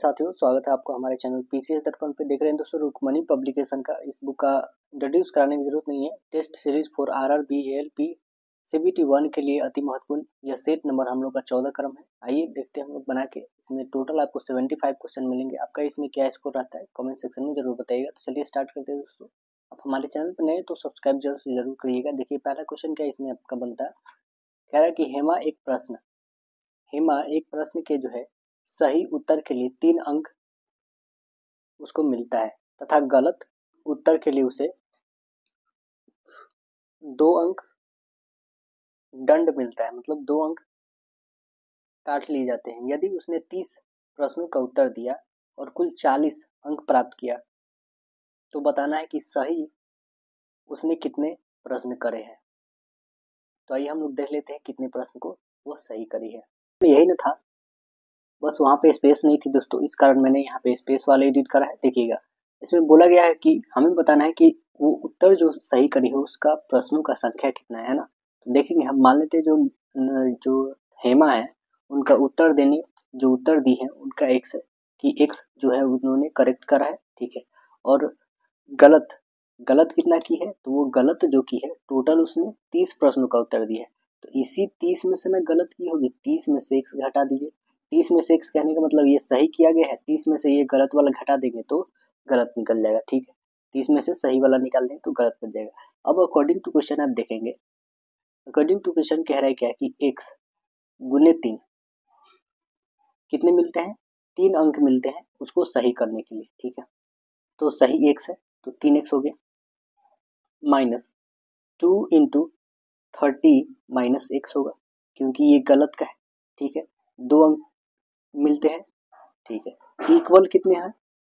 साथियों, स्वागत है आपको हमारे चैनल पीसीएस दर्पण पे। देख रहे हैं दोस्तों, रुकमणी पब्लिकेशन का इस बुक का इंट्रोड्यूस कराने की ज़रूरत नहीं है। Test series for R R B L P CBT one के लिए अति महत्वपूर्ण यह सेट नंबर हम लोग का चौदह क्रम है। आइए देखते हैं हम लोग बना के। इसमें टोटल आपको सेवेंटी फाइव क्वेश्चन मिलेंगे। आपका इसमें क्या स्कोर रहता है कॉमेंट सेक्शन में ज़रूर बताइएगा। तो चलिए स्टार्ट करते हैं दोस्तों। आप हमारे चैनल पर नए तो सब्सक्राइब ज़रूर से ज़रूर करिएगा। देखिए, पहला क्वेश्चन क्या इसमें आपका बनता है? कह रहा है कि हेमा एक प्रश्न। हेमा एक प्रश्न के जो है सही उत्तर के लिए तीन अंक उसको मिलता है तथा गलत उत्तर के लिए उसे दो अंक दंड मिलता है। मतलब दो अंक काट लिए जाते हैं। यदि उसने तीस प्रश्नों का उत्तर दिया और कुल चालीस अंक प्राप्त किया तो बताना है कि सही उसने कितने प्रश्न करे हैं। तो आइए हम लोग देख लेते हैं कितने प्रश्न को वह सही करी है। यही न था बस वहाँ पे स्पेस नहीं थी दोस्तों। इस कारण मैंने यहाँ पे स्पेस वाला एडिट करा है। देखिएगा। इसमें बोला गया है कि हमें बताना है कि वो उत्तर जो सही करी है, उसका प्रश्नों का संख्या कितना है ना? तो देखेंगे, हम मान लेते जो जो हेमा है, उनका उत्तर देने, जो उत्तर दी है, उनका एक्स है कि एक्स जो है उन्होंने करेक्ट करा है, ठीक है? और गलत गलत कितना की है? तो वो गलत जो की है टोटल उसने तीस प्रश्नों का उत्तर दिया है। तो इसी तीस में से मैं गलत की होगी, तीस में से एक घटा दीजिए। तीस में से एक्स कहने का मतलब ये सही किया गया है। तीस में से ये गलत वाला घटा देंगे तो गलत निकल जाएगा, ठीक है? तीस में से सही वाला निकाल देंगे तो गलत बन जाएगा। अब अकॉर्डिंग टू क्वेश्चन आप देखेंगे। अकॉर्डिंग टू क्वेश्चन कह रहा है क्या कि एक्स गुने तीन कितने मिलते हैं? तीन अंक मिलते हैं उसको सही करने के लिए, ठीक है? तो सही एक्स है तो तीन एक्स हो गया। Minus two into thirty minus X होगा, क्योंकि ये गलत का है, ठीक है? दो अंक मिलते हैं। ठीक है। इक्वल कितने हैं?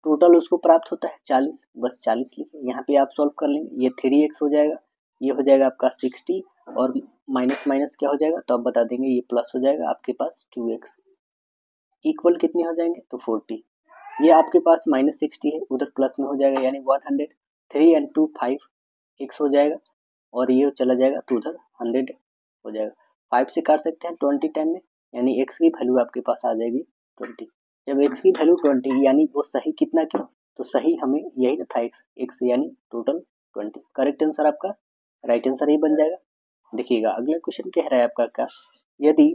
टोटल उसको प्राप्त होता है चालीस। बस चालीस लिखे। यहाँ पे आप सॉल्व कर लेंगे। ये थ्री एक्स हो जाएगा। ये हो जाएगा आपका सिक्सटी और माइनस माइनस क्या हो जाएगा? तो आप बता देंगे ये प्लस हो जाएगा आपके पास टू एक्स इक्वल कितने हो जाएँगे? तो फोर्टी ये आपके पास माइनस सिक्सटी है। उधर प्लस में हो जाएगा, यानी one hundred three and two five X हो जाएगा और ये चला जाएगा तो उधर हंड्रेड हो जाएगा। फाइव से काट सकते हैं। ट्वेंटी टाइम में यानी एक्स की वैल्यू आपके पास आ जाएगी ट्वेंटी जब एक्स की वैल्यू ट्वेंटी यानी वो सही कितना की तो सही हमें यही था एक्स एक्स यानी टोटल ट्वेंटी करेक्ट आंसर आपका राइट आंसर ही बन जाएगा. देखिएगा, अगला क्वेश्चन कह रहा है आपका क्या? यदि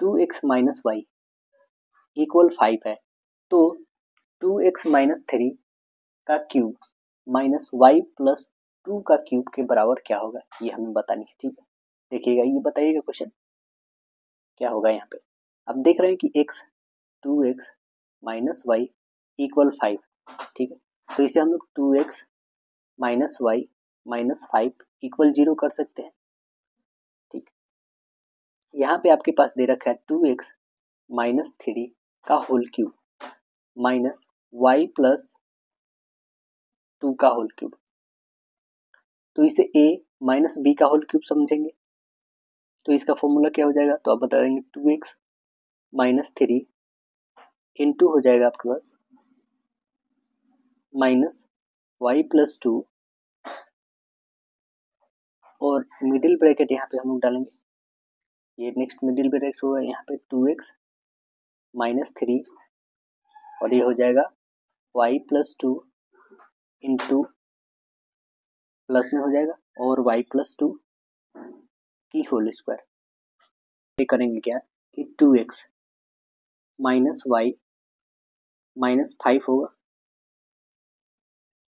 two X minus Y equal five है तो टू एक्स माइनस थ्री का cube minus Y plus two का क्यूब के बराबर क्या होगा? ये हमें बतानी है, ठीक है? देखिएगा, ये बताइएगा क्वेश्चन क्या होगा यहाँ पे? अब देख रहे हैं कि x two X minus Y equal five ठीक है? तो इसे हम लोग two X minus Y minus five equal zero कर सकते हैं, ठीक? यहाँ पे आपके पास दे रखा है टू एक्स माइनस थ्री का whole cube minus Y plus two का होल क्यूब तो इसे a माइनस बी का होल क्यूब समझेंगे। तो इसका फॉर्मूला क्या हो जाएगा? तो आप बता देंगे two X minus three into हो जाएगा आपके पास माइनस वाई प्लस टू और मिडिल ब्रैकेट यहाँ पे हम लोग डालेंगे। ये नेक्स्ट मिडिल ब्रैकेट होगा यहाँ पे टू एक्स माइनस थ्री और ये हो जाएगा Y plus two into plus में हो जाएगा और वाई प्लस टू की होल स्क्वायर करेंगे क्या? कि two X minus Y minus five होगा।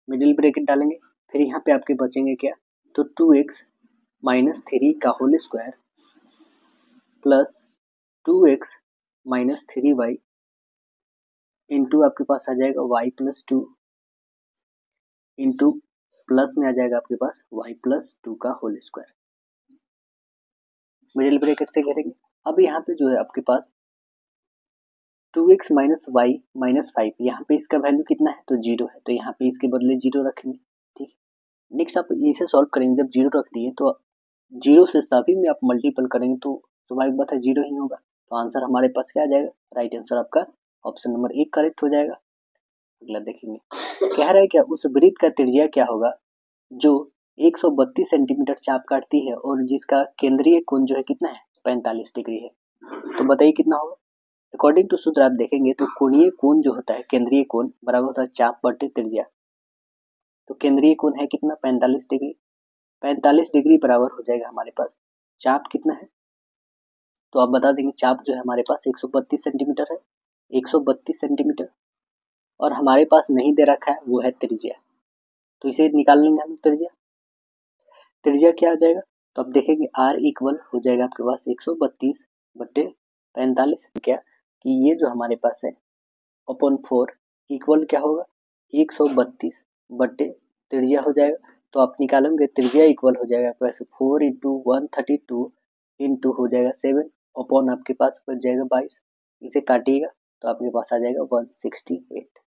मिडिल ब्रेकेट डालेंगे। फिर यहाँ पे आपके बचेंगे क्या? तो टू एक्स माइनस थ्री का whole square plus two X minus three Y into आपके पास आ जाएगा Y plus two into plus में आ जाएगा आपके पास वाई प्लस टू का होल स्क्वायर मिडिल ब्रेकेट से घेरेंगे अब यहाँ पे जो है आपके पास two X minus Y minus five यहाँ पे इसका वैल्यू कितना है? तो ज़ीरो है। तो यहाँ पे इसके बदले ज़ीरो रखेंगे, ठीक है? नेक्स्ट आप इसे सॉल्व करेंगे। जब ज़ीरो रख दिए तो ज़ीरो से सभी में आप मल्टीपल करेंगे तो स्वाभाविक बात है ज़ीरो ही होगा। तो आंसर हमारे पास क्या आ जाएगा? राइट आंसर आपका ऑप्शन नंबर एक करेक्ट हो जाएगा। अगला देखेंगे। कह रहा है क्या उस वृत्त का त्रिज्या क्या होगा? जो 132 सेंटीमीटर चाप काटती है और जिसका केंद्रीय कोण जो है कितना है? 45 डिग्री है। तो बताइए कितना होगा? अकॉर्डिंग टू सूत्र आप देखेंगे तो कोणीय कोण जो होता है, केंद्रीय कोण, बराबर होता है चाप बटे त्रिज्या। तो केंद्रीय कोण है कितना? पैंतालीस डिग्री। पैंतालीस डिग्री बराबर हो जाएगा हमारे पास। चाप कितना है? तो आप बता देंगे चाप जो है हमारे पास 132 सेंटीमीटर है। 132 सेंटीमीटर। और हमारे पास नहीं दे रखा है, वो है त्रिज्या। तो इसे निकाल लेंगे हम त्रिज्या। त्रिज्या क्या आ जाएगा? तो आप देखेंगे आर इक्वल हो जाएगा आपके पास 132 बट्टे पैंतालीस। क्या कि ये जो हमारे पास है ओपन फोर इक्वल क्या होगा? 132 बट्टे त्रिज्या हो जाएगा। तो आप निकालेंगे, त्रिज्या इक्वल हो जाएगा आपके पास four into one thirty two into हो जाएगा सेवन अपॉन आपके पास बच जाएगा बाईस। इसे काटिएगा तो आपके पास आ जाएगा one sixty eight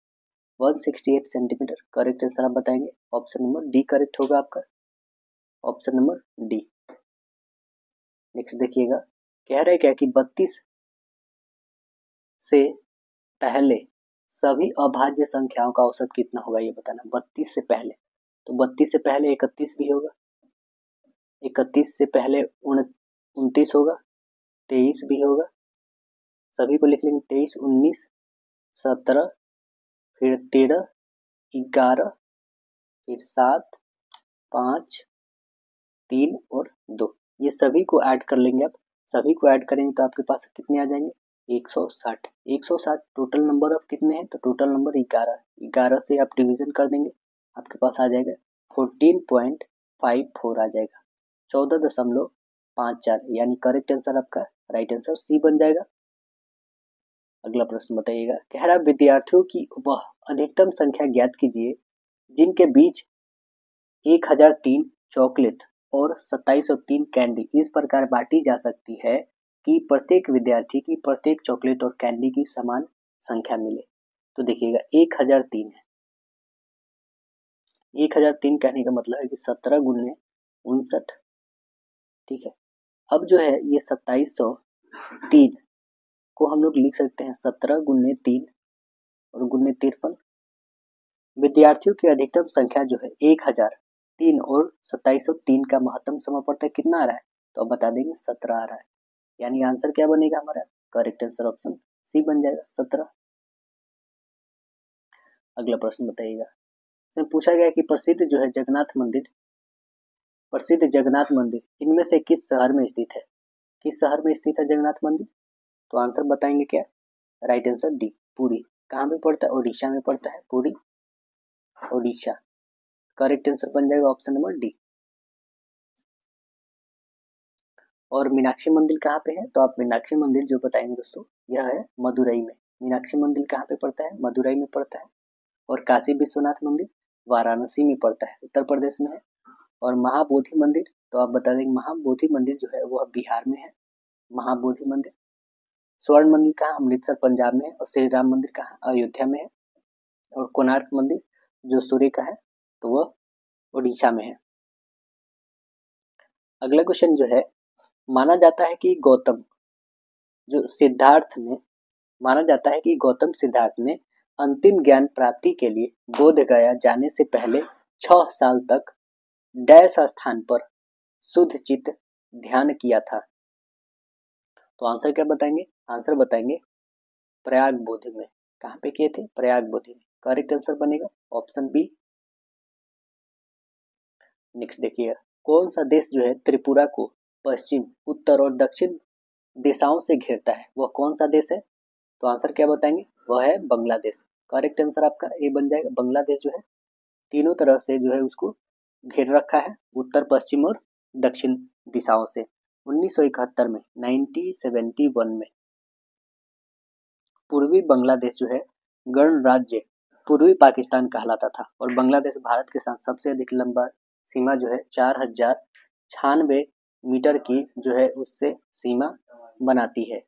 one sixty eight centimetre correct answer आप बताएँगे। ऑप्शन नंबर डी करेक्ट होगा आपका। Option number D. नेक्स्ट देखिएगा। कह रहे क्या कि बत्तीस से पहले सभी अभाज्य संख्याओं का औसत कितना होगा ये बताना। बत्तीस से पहले। तो बत्तीस से पहले इकतीस भी होगा। इकतीस से पहले उनतीस होगा। तेईस भी होगा। सभी को लिख लेंगे तेईस, उन्नीस, सत्रह, फिर तेरह, ग्यारह, फिर सात, पाँच तीन और दो। ये सभी को ऐड कर लेंगे आप। सभी को ऐड करेंगे तो आपके पास कितने आ जाएँगे? एक सौ साठ। एक सौ साठ टोटल नंबर ऑफ़ कितने हैं? तो टोटल नंबर ग्यारह। ग्यारह से आप डिवीज़न कर देंगे। आपके पास आ जाएगा फोर्टीन पॉइंट फाइव फोर आ जाएगा। चौदह दशमलव पाँच चार। यानी करेक्ट आंसर आपका राइट आंसर सी बन जाएगा। अगला प्रश्न बताइएगा। कह रहा विद्यार्थियों की वह अधिकतम संख्या ज्ञात कीजिए, जिनके बीच एक हज़ार तीन चॉकलेट और सत्ताईस सौ तीन कैंडी इस प्रकार बांटी जा सकती है कि प्रत्येक विद्यार्थी की प्रत्येक चॉकलेट और कैंडी की समान संख्या मिले। तो देखिएगा, एक हज़ार तीन है। एक हज़ार तीन कहने का मतलब है कि सत्रह गुने उनसठ, ठीक है? अब जो है, ये सत्ताईस सौ तीन को हम लोग लिख सकते हैं सत्रह गुन्ने तीन और गुन्ने तिरपन। विद्यार्थियों की अधिकतम संख्या जो है, एक हज़ार। तीन और सत्ताईस तीन का महत्तम समय पड़ता है कितना आ रहा है? तो अब बता देंगे सत्रह आ रहा है। यानी आंसर क्या बनेगा हमारा? करेक्ट आंसर ऑप्शन सी बन जाएगा, सत्रह। अगला प्रश्न बताइएगा। इसमें पूछा गया कि प्रसिद्ध जो है जगन्नाथ मंदिर, प्रसिद्ध जगन्नाथ मंदिर इनमें से किस शहर में स्थित है? किस शहर में स्थित है जगन्नाथ मंदिर? तो आंसर बताएँगे क्या? राइट आंसर डी, पूरी। कहाँ पे पड़ता है? ओडिशा में पड़ता है, पूरी। ओडिशा। करेक्ट आंसर बन जाएगा ऑप्शन नंबर डी और मीनाक्षी मंदिर कहाँ पे है? तो आप मीनाक्षी मंदिर जो बताएँगे दोस्तों, यह है मदुरई में। मीनाक्षी मंदिर कहाँ पे पड़ता है? मदुरई में पड़ता है। और काशी विश्वनाथ मंदिर वाराणसी में पड़ता है। उत्तर प्रदेश में है। और महाबोधि मंदिर तो आप बता देंगे महाबोधि मंदिर जो है वह बिहार में है। महाबोधि मंदिर। स्वर्ण मंदिर कहाँ? अमृतसर, पंजाब में है। और श्री राम मंदिर कहाँ? अयोध्या में है। और कोणार्क मंदिर, जो सूर्य का है तो वह उड़ीसा में है। अगला क्वेश्चन जो है, माना जाता है कि गौतम, जो सिद्धार्थ ने, माना जाता है कि गौतम सिद्धार्थ ने अंतिम ज्ञान प्राप्ति के लिए बोध गया जाने से पहले छह साल तक डैश स्थान पर शुद्ध चित्त ध्यान किया था। तो आंसर क्या बताएँगे? आंसर बताएँगे प्रयाग बोधि में। कहाँ पे किए थे? प्रयाग बोधि में। करेक्ट आंसर बनेगा ऑप्शन बी नेक्स्ट देखिए कौन सा देश जो है त्रिपुरा को पश्चिम, उत्तर और दक्षिण दिशाओं से घेरता है? वह कौन सा देश है? तो आंसर क्या बताएँगे? वह है बांग्लादेश। करेक्ट आंसर आपका ए बन जाएगा। बांग्लादेश जो है, तीनों तरफ़ से जो है उसको घेर रखा है, उत्तर, पश्चिम और दक्षिण दिशाओं से। 1971 में 1971 में पूर्वी बांग्लादेश जो है गण राज्य पूर्वी पाकिस्तान कहलाता था और बांग्लादेश भारत के साथ सबसे अधिक लंबा सीमा जो है चार हज़ार छियानवे मीटर की जो है उससे सीमा बनाती है।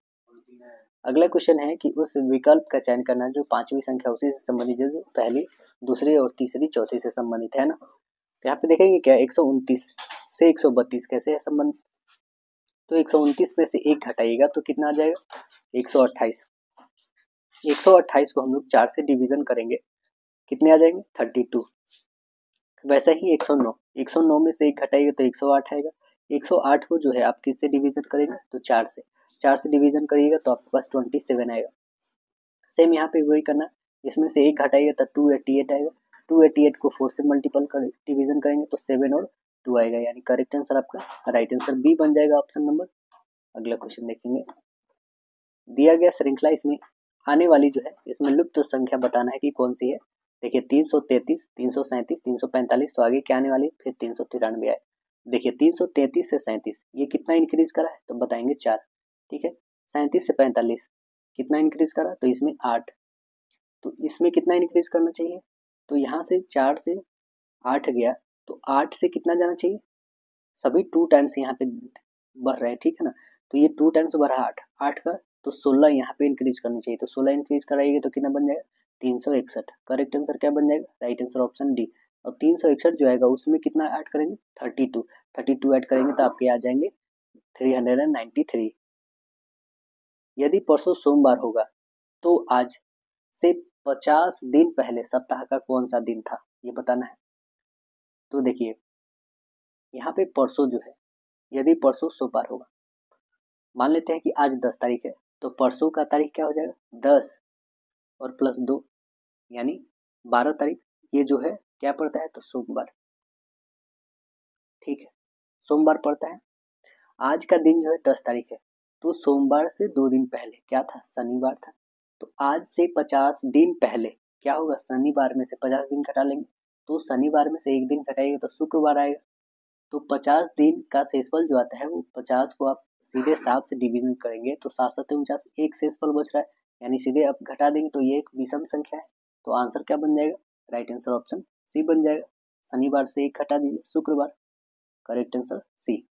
अगला क्वेश्चन है कि उस विकल्प का चयन करना जो पांचवी संख्या उसी से संबंधित है, जो पहली, दूसरी और तीसरी, चौथी से संबंधित है ना? तो यहाँ पे देखेंगे क्या एक से एक कैसे है संबंध? तो एक में से एक घटाइएगा तो कितना आ जाएगा? एक सौ अट्ठाईस। एक सौ अट्ठाईस को हम लोग चार से डिवीज़न करेंगे। कितने आ जाएँगे? थर्टी टू वैसा ही एक सौ नौ। एक सौ नौ में से एक घटाइएगा तो एक सौ आठ आएगा। एक सौ आठ को जो है आप किससे डिवीज़न करेंगे? तो चार से। चार से डिवीज़न करिएगा तो आपके पास ट्वेंटी सेवन आएगा। सेम यहाँ पे वही करना। इसमें से एक घटाइएगा तो टू एट्टी एट आएगा। टू एट्टी एट को फोर से मल्टीपल कर डिवीज़न करेंगे तो सेवन और टू आएगा। यानी करेक्ट आंसर आपका। राइट आंसर बी बन जाएगा ऑप्शन नंबर अगला क्वेश्चन देखेंगे। दिया गया श्रृंखला इसमें आने वाली जो है, इसमें लुप्त संख्या बताना है कि कौन सी है। देखिए, तीन सौ तैतीस, तीन सौ सैंतीस, तीन सौ पैंतालीस तो आगे क्या आने वाली फिर तीन सौ तिरानवे आए। देखिए, तीन सौ तैतीस से सैंतीस, ये कितना इंक्रीज करा है? तो बताएँगे चार, ठीक है? सैंतीस से पैंतालीस, कितना इंक्रीज करा? तो इसमें आठ। तो इसमें कितना इंक्रीज करना चाहिए? तो यहाँ से चार से आठ गया तो आठ से कितना जाना चाहिए? सभी टू टाइम्स यहाँ पे बढ़ रहे हैं, ठीक है ना? तो ये टू टाइम्स बढ़ा आठ आठ का तो सोलह यहाँ पे इंक्रीज करनी चाहिए। तो सोलह इंक्रीज कराइएगा तो कितना बन जाएगा? तीन सौ इकसठ। करेक्ट आंसर क्या बन जाएगा? राइट आंसर ऑप्शन डी और तीन सौ इकसठ जो आएगा, उसमें कितना ऐड करेंगे? Thirty two thirty two add करेंगे तो आपके आ जाएँगे three hundred and ninety three यदि परसों सोमवार होगा तो आज से पचास दिन पहले, सप्ताह का कौन सा दिन था? ये बताना है। तो देखिए, यहाँ पे परसों जो है, यदि परसों सोमवार होगा, मान लेते हैं कि आज दस तारीख है तो परसों का तारीख क्या हो जाएगा? दस। और प्लस दो, यानी बारह तारीख, ये जो है, क्या पड़ता है? तो सोमवार। ठीक है, सोमवार पड़ता है। आज का दिन जो है, दस तारीख है। तो सोमवार से दो दिन पहले, क्या था? शनिवार था। तो आज से पचास दिन पहले, क्या होगा? शनिवार में से पचास दिन घटा लेंगे। तो शनिवार में से एक दिन घटाएँगे तो शुक्रवार आएगा। तो पचास दिन का शेषफल जो आता है, वो पचास को आप सीधे सात से डिवीज़न करेंगे तो सात सत्तर उनचास, एक शेषफल बच रहा है। यानी सीधे आप घटा देंगे तो ये एक विषम संख्या है। तो आंसर क्या बन जाएगा? राइट आंसर ऑप्शन सी बन जाएगा। शनिवार से एक घटा दीजिए, शुक्रवार। करेक्ट आंसर सी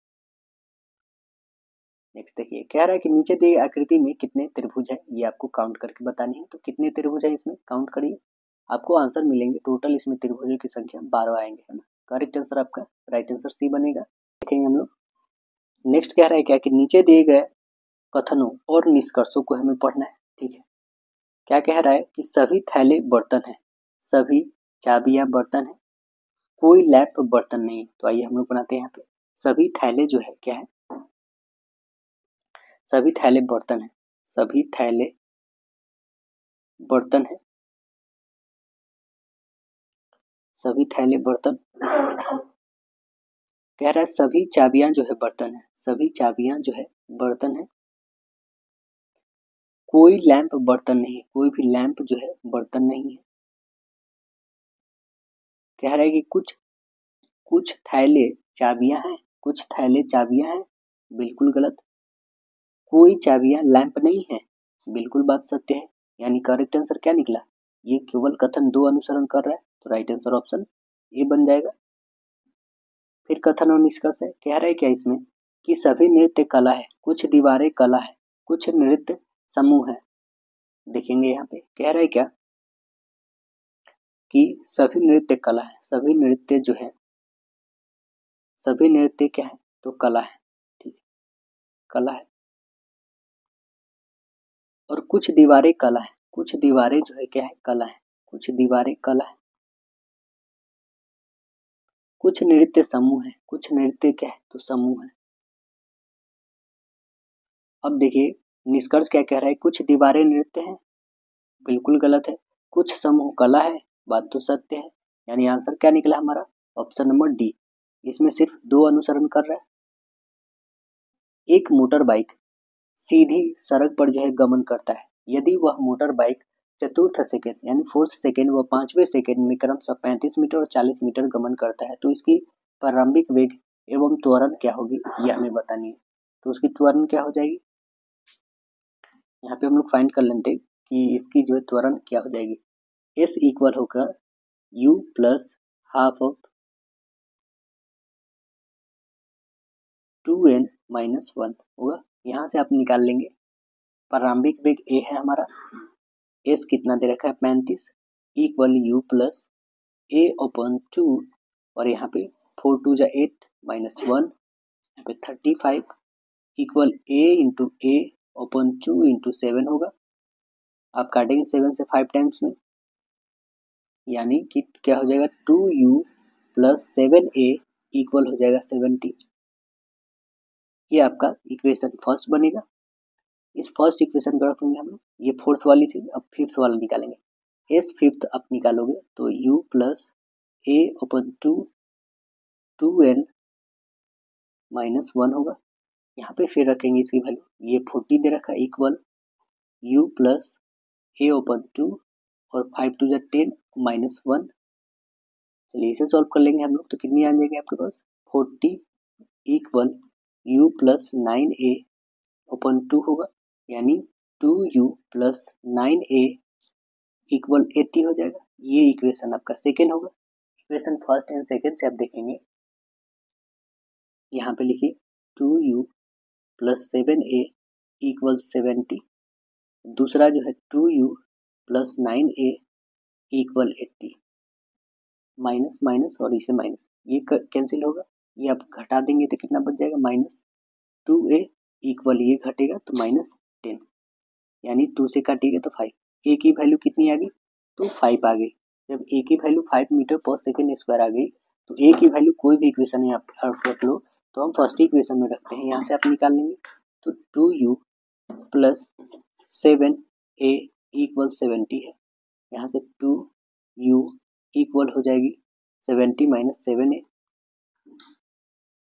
नेक्स्ट देखिए, कह रहा है कि नीचे दिए आकृति में कितने त्रिभुज है, ये आपको काउंट करके बतानी है। तो कितने त्रिभुज है इसमें? काउंट करिए। आपको आंसर मिलेंगे। टोटल इसमें त्रिभुजों की संख्या बारह आएँगे, है ना? करेक्ट आंसर आपका। राइट आंसर सी बनेगा। देखेंगे हम लोग। नेक्स्ट कह रहा है क्या कि नीचे दिए गए कथनों और निष्कर्षों को हमें पढ़ना है। ठीक है। क्या कह रहा है कि सभी थैले बर्तन हैं, सभी चाबियाँ बर्तन हैं, कोई लैप बर्तन नहीं तो आइए हम लोग बनाते हैं यहाँ पे। सभी थैले जो है, क्या है? सभी थैले बर्तन है, सभी थैले बर्तन है। सभी थैले बर्तन कह रहा है सभी चाबियाँ जो है बर्तन है, सभी चाबियाँ जो है बर्तन है। कोई लैंप बर्तन नहीं कोई भी लैंप जो है बर्तन नहीं है। कह रहा है कि कुछ कुछ थैले चाबियाँ हैं, कुछ थैले चाबियाँ हैं, बिल्कुल गलत। कोई चाबियाँ लैंप नहीं है, बिल्कुल बात सत्य है। यानी करेक्ट आंसर क्या निकला? ये केवल कथन दो अनुसरण कर रहा है तो राइट आंसर ऑप्शन ए बन जाएगा। फिर कथन और निष्कर्ष है, कह रहा है क्या इसमें? कि सभी नृत्य कला है, कुछ दीवारें कला है, कुछ नृत्य समूह है। देखेंगे यहाँ पे। कह रहा है क्या? कि सभी नृत्य कला है। सभी नृत्य जो है, सभी नृत्य क्या है? तो कला है। ठीक है। कला है। और कुछ दीवारें कला है। कुछ दीवारें जो है क्या है? कला है। कुछ दीवारें कला है। कुछ नृत्य समूह है। कुछ नृत्य क्या है? तो समूह है। अब देखिए निष्कर्ष क्या कह रहा है? कुछ दीवारें नृत्य है। बिल्कुल गलत है। कुछ समूह कला है। बात तो सत्य है। यानी आंसर क्या निकला हमारा? Option number D. इसमें सिर्फ़ दो अनुसरण कर रहा है। एक मोटर बाइक सीधी सड़क पर जो है गमन करता है। यदि वह मोटर बाइक चतुर्थ सेकेंड यानी फोर्थ सेकेंड व पाँचवें सेकेंड में क्रमशः पैंतीस मीटर और चालीस मीटर गमन करता है तो इसकी प्रारंभिक वेग एवं त्वरण क्या होगी, यह हमें बतानी है। तो उसकी त्वरण क्या हो जाएगी? यहाँ पे हम लोग फाइंड कर लेते हैं कि इसकी जो है त्वरण क्या हो जाएगी। एस इक्वल होकर u plus half of two n minus one होगा। यहाँ से आप निकाल लेंगे। प्रारंभिक वेग ए है हमारा। एस कितना दे रखा है? पैंतीस। Equal u plus a upon two और यहाँ पे फोर टू जा एट माइनस वन यहाँ पे thirty five equal a into a upon two into seven होगा। आप काटेंगे सेवन से फाइव टाइम्स में। यानी कि क्या हो जाएगा? Two u plus seven a equal हो जाएगा सेवेंटी ये आपका इक्वेशन फ़र्स्ट बनेगा। इस फ़र्स्ट इक्वेशन को रखेंगे हम लोग। ये फोर्थ वाली थी। अब फिफ्थ वाला निकालेंगे। एस फिफ्थ आप निकालोगे तो u plus a upon two two n minus one होगा। यहाँ पे फिर रखेंगे इसकी वैल्यू ये फोर्टी दे रखा है equal u plus a upon two और फाइव टू जै टेन माइनस वन चलिए इसे सॉल्व कर लेंगे हम लोग तो कितनी आ जाएगी आपके पास? Forty equal u plus nine a upon two होगा, यानी two u plus nine a equal eighty हो जाएगा। ये इक्वेशन आपका सेकेंड होगा। इक्वेशन फ़र्स्ट एंड सेकेंड से आप देखेंगे। यहाँ पे लिखिए two u plus seven a equal seventy दूसरा जो है two u plus nine a equal eighty minus minus और इसे माइनस ये कैंसिल होगा। ये आप घटा देंगे तो कितना बच जाएगा? माइनस टू ए इक्वल ये घटेगा तो माइनस टेन यानी टू से काटिएगा तो फाइव ए की वैल्यू कितनी आ गई? तो फाइव आ गई. जब ए की वैल्यू फाइव मीटर पर सेकेंड स्क्वायर आ गई तो ए की वैल्यू कोई भी इक्वेशन है। आप रख लो। तो हम फ़र्स्ट इक्वेशन में रखते हैं। यहाँ से आप निकाल लेंगे। तो two u plus seven a equal seventy है। यहाँ से टू यू इक्वल हो जाएगी सेवेंटी माइनस सेवन ए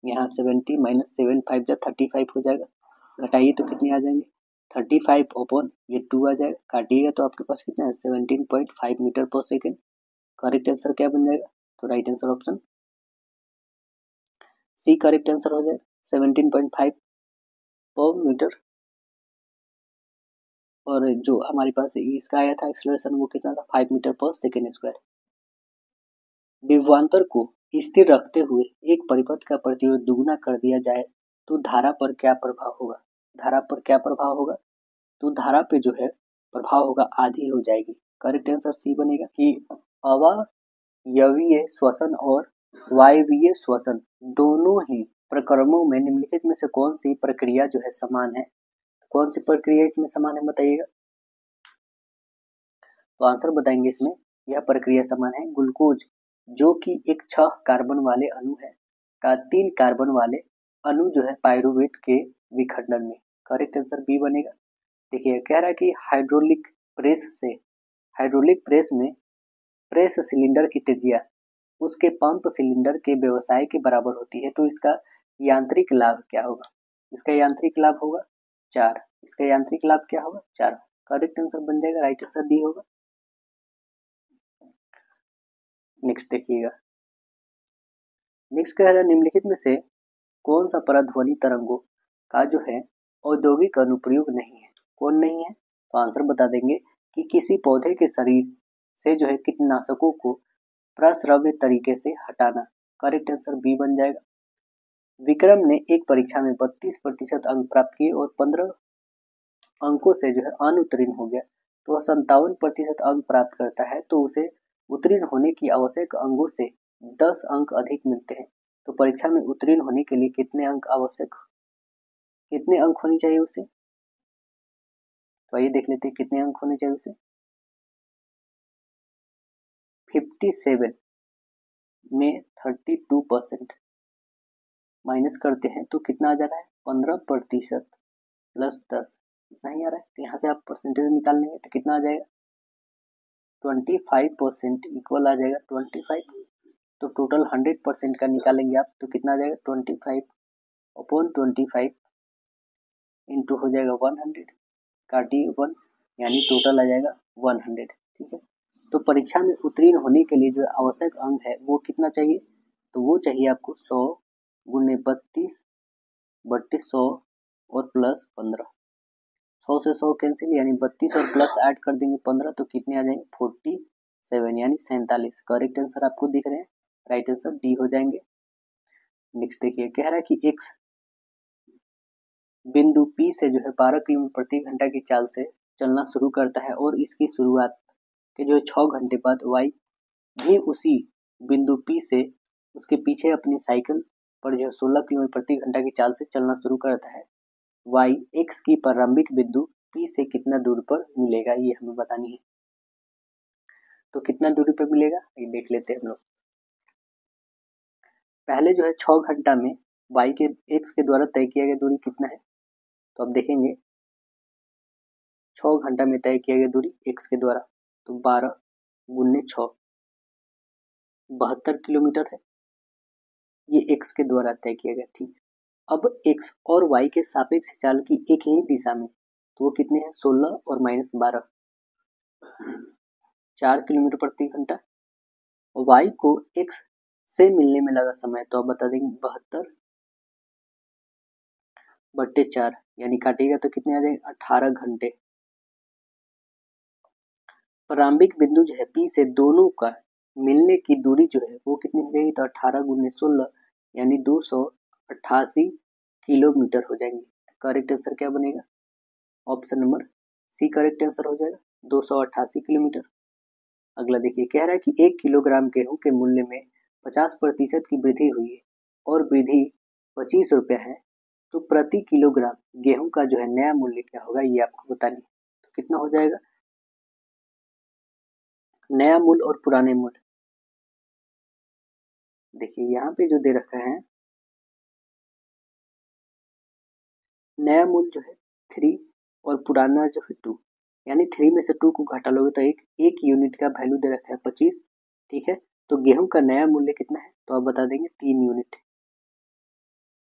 यहाँ सेवेंटी माइनस सेवन फाइव जा थर्टी फाइव हो जाएगा। घटाइए तो कितने आ जाएँगे? थर्टी फाइव ओपन ये टू आ जाएगा। काटिएगा तो आपके पास कितना है? Seventeen point five metre per second correct answer क्या बन जाएगा? तो right answer option C correct answer हो जाए seventeen point five per metre और जो हमारे पास इसका आया था एक्सलेशन वो कितना था? फाइव मीटर पर सेकेंड स्क्वायर विभवान्तर को स्थिर रखते हुए एक परिपथ का प्रतिरोध दुगुना कर दिया जाए तो धारा पर क्या प्रभाव होगा? धारा पर क्या प्रभाव होगा? तो धारा पे जो है, प्रभाव होगा, आधी हो जाएगी। करेक्ट आंसर सी बनेगा कि अवयवीय श्वसन और वायवीय श्वसन, दोनों ही प्रक्रमों में निम्नलिखित में से कौन सी प्रक्रिया जो है समान है? कौन सी प्रक्रिया इसमें समान है बताइएगा? तो आंसर बताएँगे इसमें, यह प्रक्रिया समान है ग्लूकोज, जो कि एक छह कार्बन वाले अणु है, का तीन कार्बन वाले अणु जो है पायरुवेट के विखंडन में। करेक्ट आंसर बी बनेगा। देखिए कह रहा है कि हाइड्रोलिक प्रेस से हाइड्रोलिक प्रेस में प्रेस सिलेंडर की त्रिज्या उसके पंप सिलेंडर के व्यवसाय के बराबर होती है तो इसका यांत्रिक लाभ क्या होगा? इसका यांत्रिक लाभ होगा चार। इसका यांत्रिक लाभ क्या होगा? चार। करेक्ट आंसर बन जाएगा राइट आंसर डी होगा। नेक्स्ट देखिएगा। नेक्स्ट रहा है? निम्नलिखित में से कौन सा परध्वनि तरंगों का जो है औद्योगिक अनुप्रयोग नहीं है? कौन नहीं है? तो आंसर बता देंगे कि किसी पौधे के शरीर से जो है कीटनाशकों को प्रश्रव्य तरीके से हटाना। करेक्ट आंसर बी बन जाएगा। विक्रम ने एक परीक्षा में बत्तीस प्रतिशत अंक प्राप्त किए और पंद्रह अंकों से जो है अनुत्तीर्ण हो गया। तो वह संतावन प्रतिशत अंक प्राप्त करता है तो उसे उत्तीर्ण होने की आवश्यक अंकों से दस अंक अधिक मिलते हैं। तो परीक्षा में उत्तीर्ण होने के लिए कितने अंक आवश्यक? कितने अंक होने चाहिए उसे? तो आइए देख लेते हैं कितने अंक होने चाहिए उसे। फिफ्टी सेवन में थर्टी टू परसेंट माइनस करते हैं तो कितना आ जा रहा है? पंद्रह प्रतिशत प्लस दस। इतना ही आ रहा है तो यहाँ से आप परसेंटेज निकाल लेंगे तो कितना आ जाएगा? ट्वेंटी फाइव परसेंट इक्वल आ जाएगा। ट्वेंटी फाइव तो टोटल हंड्रेड परसेंट का निकालेंगे आप तो कितना आ जाएगा? Twenty five upon twenty five into हो जाएगा वन हंड्रेड काटी वन यानी टोटल आ जाएगा वन हंड्रेड ठीक है? तो परीक्षा में उत्तीर्ण होने के लिए जो आवश्यक अंक है, वो कितना चाहिए? तो वो चाहिए आपको सौ गुने बत्तीस बत्तीस सौ और प्लस पंद्रह। सौ से सौ कैंसिल यानी बत्तीस और प्लस ऐड कर देंगे पंद्रह तो कितने आ जाएँगे? फोर्टी सेवन, यानी सैंतालीस। करेक्ट आंसर आपको दिख रहे हैं? राइट आंसर डी हो जाएँगे। नेक्स्ट देखिए, कह रहा है कि एक बिंदु पी से जो है बारह किलोमीटर प्रति घंटा की चाल से चलना शुरू करता है और इसकी शुरुआत के जो छः घंटे बाद वाई भी उसी बिंदु पी से उसके पीछे अपनी साइकिल पर जो सोलह किलोमीटर प्रति घंटा की चाल से चलना शुरू करता है। वाई एक्स की प्रारंभिक बिंदु पी से कितना दूर पर मिलेगा, ये हमें बतानी है। तो कितना दूरी पर मिलेगा, ये देख लेते हैं हम लोग। पहले जो है छः घंटा में वाई के एक्स के द्वारा तय किया गया दूरी कितना है? तो अब देखेंगे छः घंटा में तय किया गया दूरी एक्स के द्वारा। तो बारह गुन्ने छ बहत्तर किलोमीटर है। ये एक्स के द्वारा तय किया गया, ठीक अब एक्स और वाई के सापेक्ष चाल की एक ही दिशा में तो वो कितने हैं? सोलह और माइनस बारह। चार किलोमीटर प्रति घंटा। वाई को एक्स से मिलने में लगा समय तो आप बता देंगे बहत्तर बट्टे चार, यानी काटिएगा तो कितने आ जाएँगे? अठारह घंटे। प्रारंभिक बिंदु जो है पी से दोनों का मिलने की दूरी जो है, वो कितनी हो जाएगी? तो अठारह गुने सोलह, यानी दो सौ अट्ठासी किलोमीटर हो जाएँगे। करेक्ट आंसर क्या बनेगा? Option number C correct answer हो जाएगा, दो सौ अट्ठासी किलोमीटर। अगला देखिए, कह रहा है कि एक किलोग्राम गेहूँ के मूल्य में पचास प्रतिशत की वृद्धि हुई है और वृद्धि पच्चीस रुपया है तो प्रति किलोग्राम गेहूँ का जो है नया मूल्य क्या होगा, ये आपको बतानी तो कितना हो जाएगा? नया मूल और पुराने मूल्य देखिए, यहाँ पे जो दे रखा है, नया मूल जो है थ्री और पुराना जो है टू यानी थ्री में से टू को घटा लोगे तो एक एक यूनिट का वैल्यू दे रखा है पच्चीस, ठीक है? तो गेहूँ का नया मूल्य कितना है? तो आप बता देंगे तीन यूनिट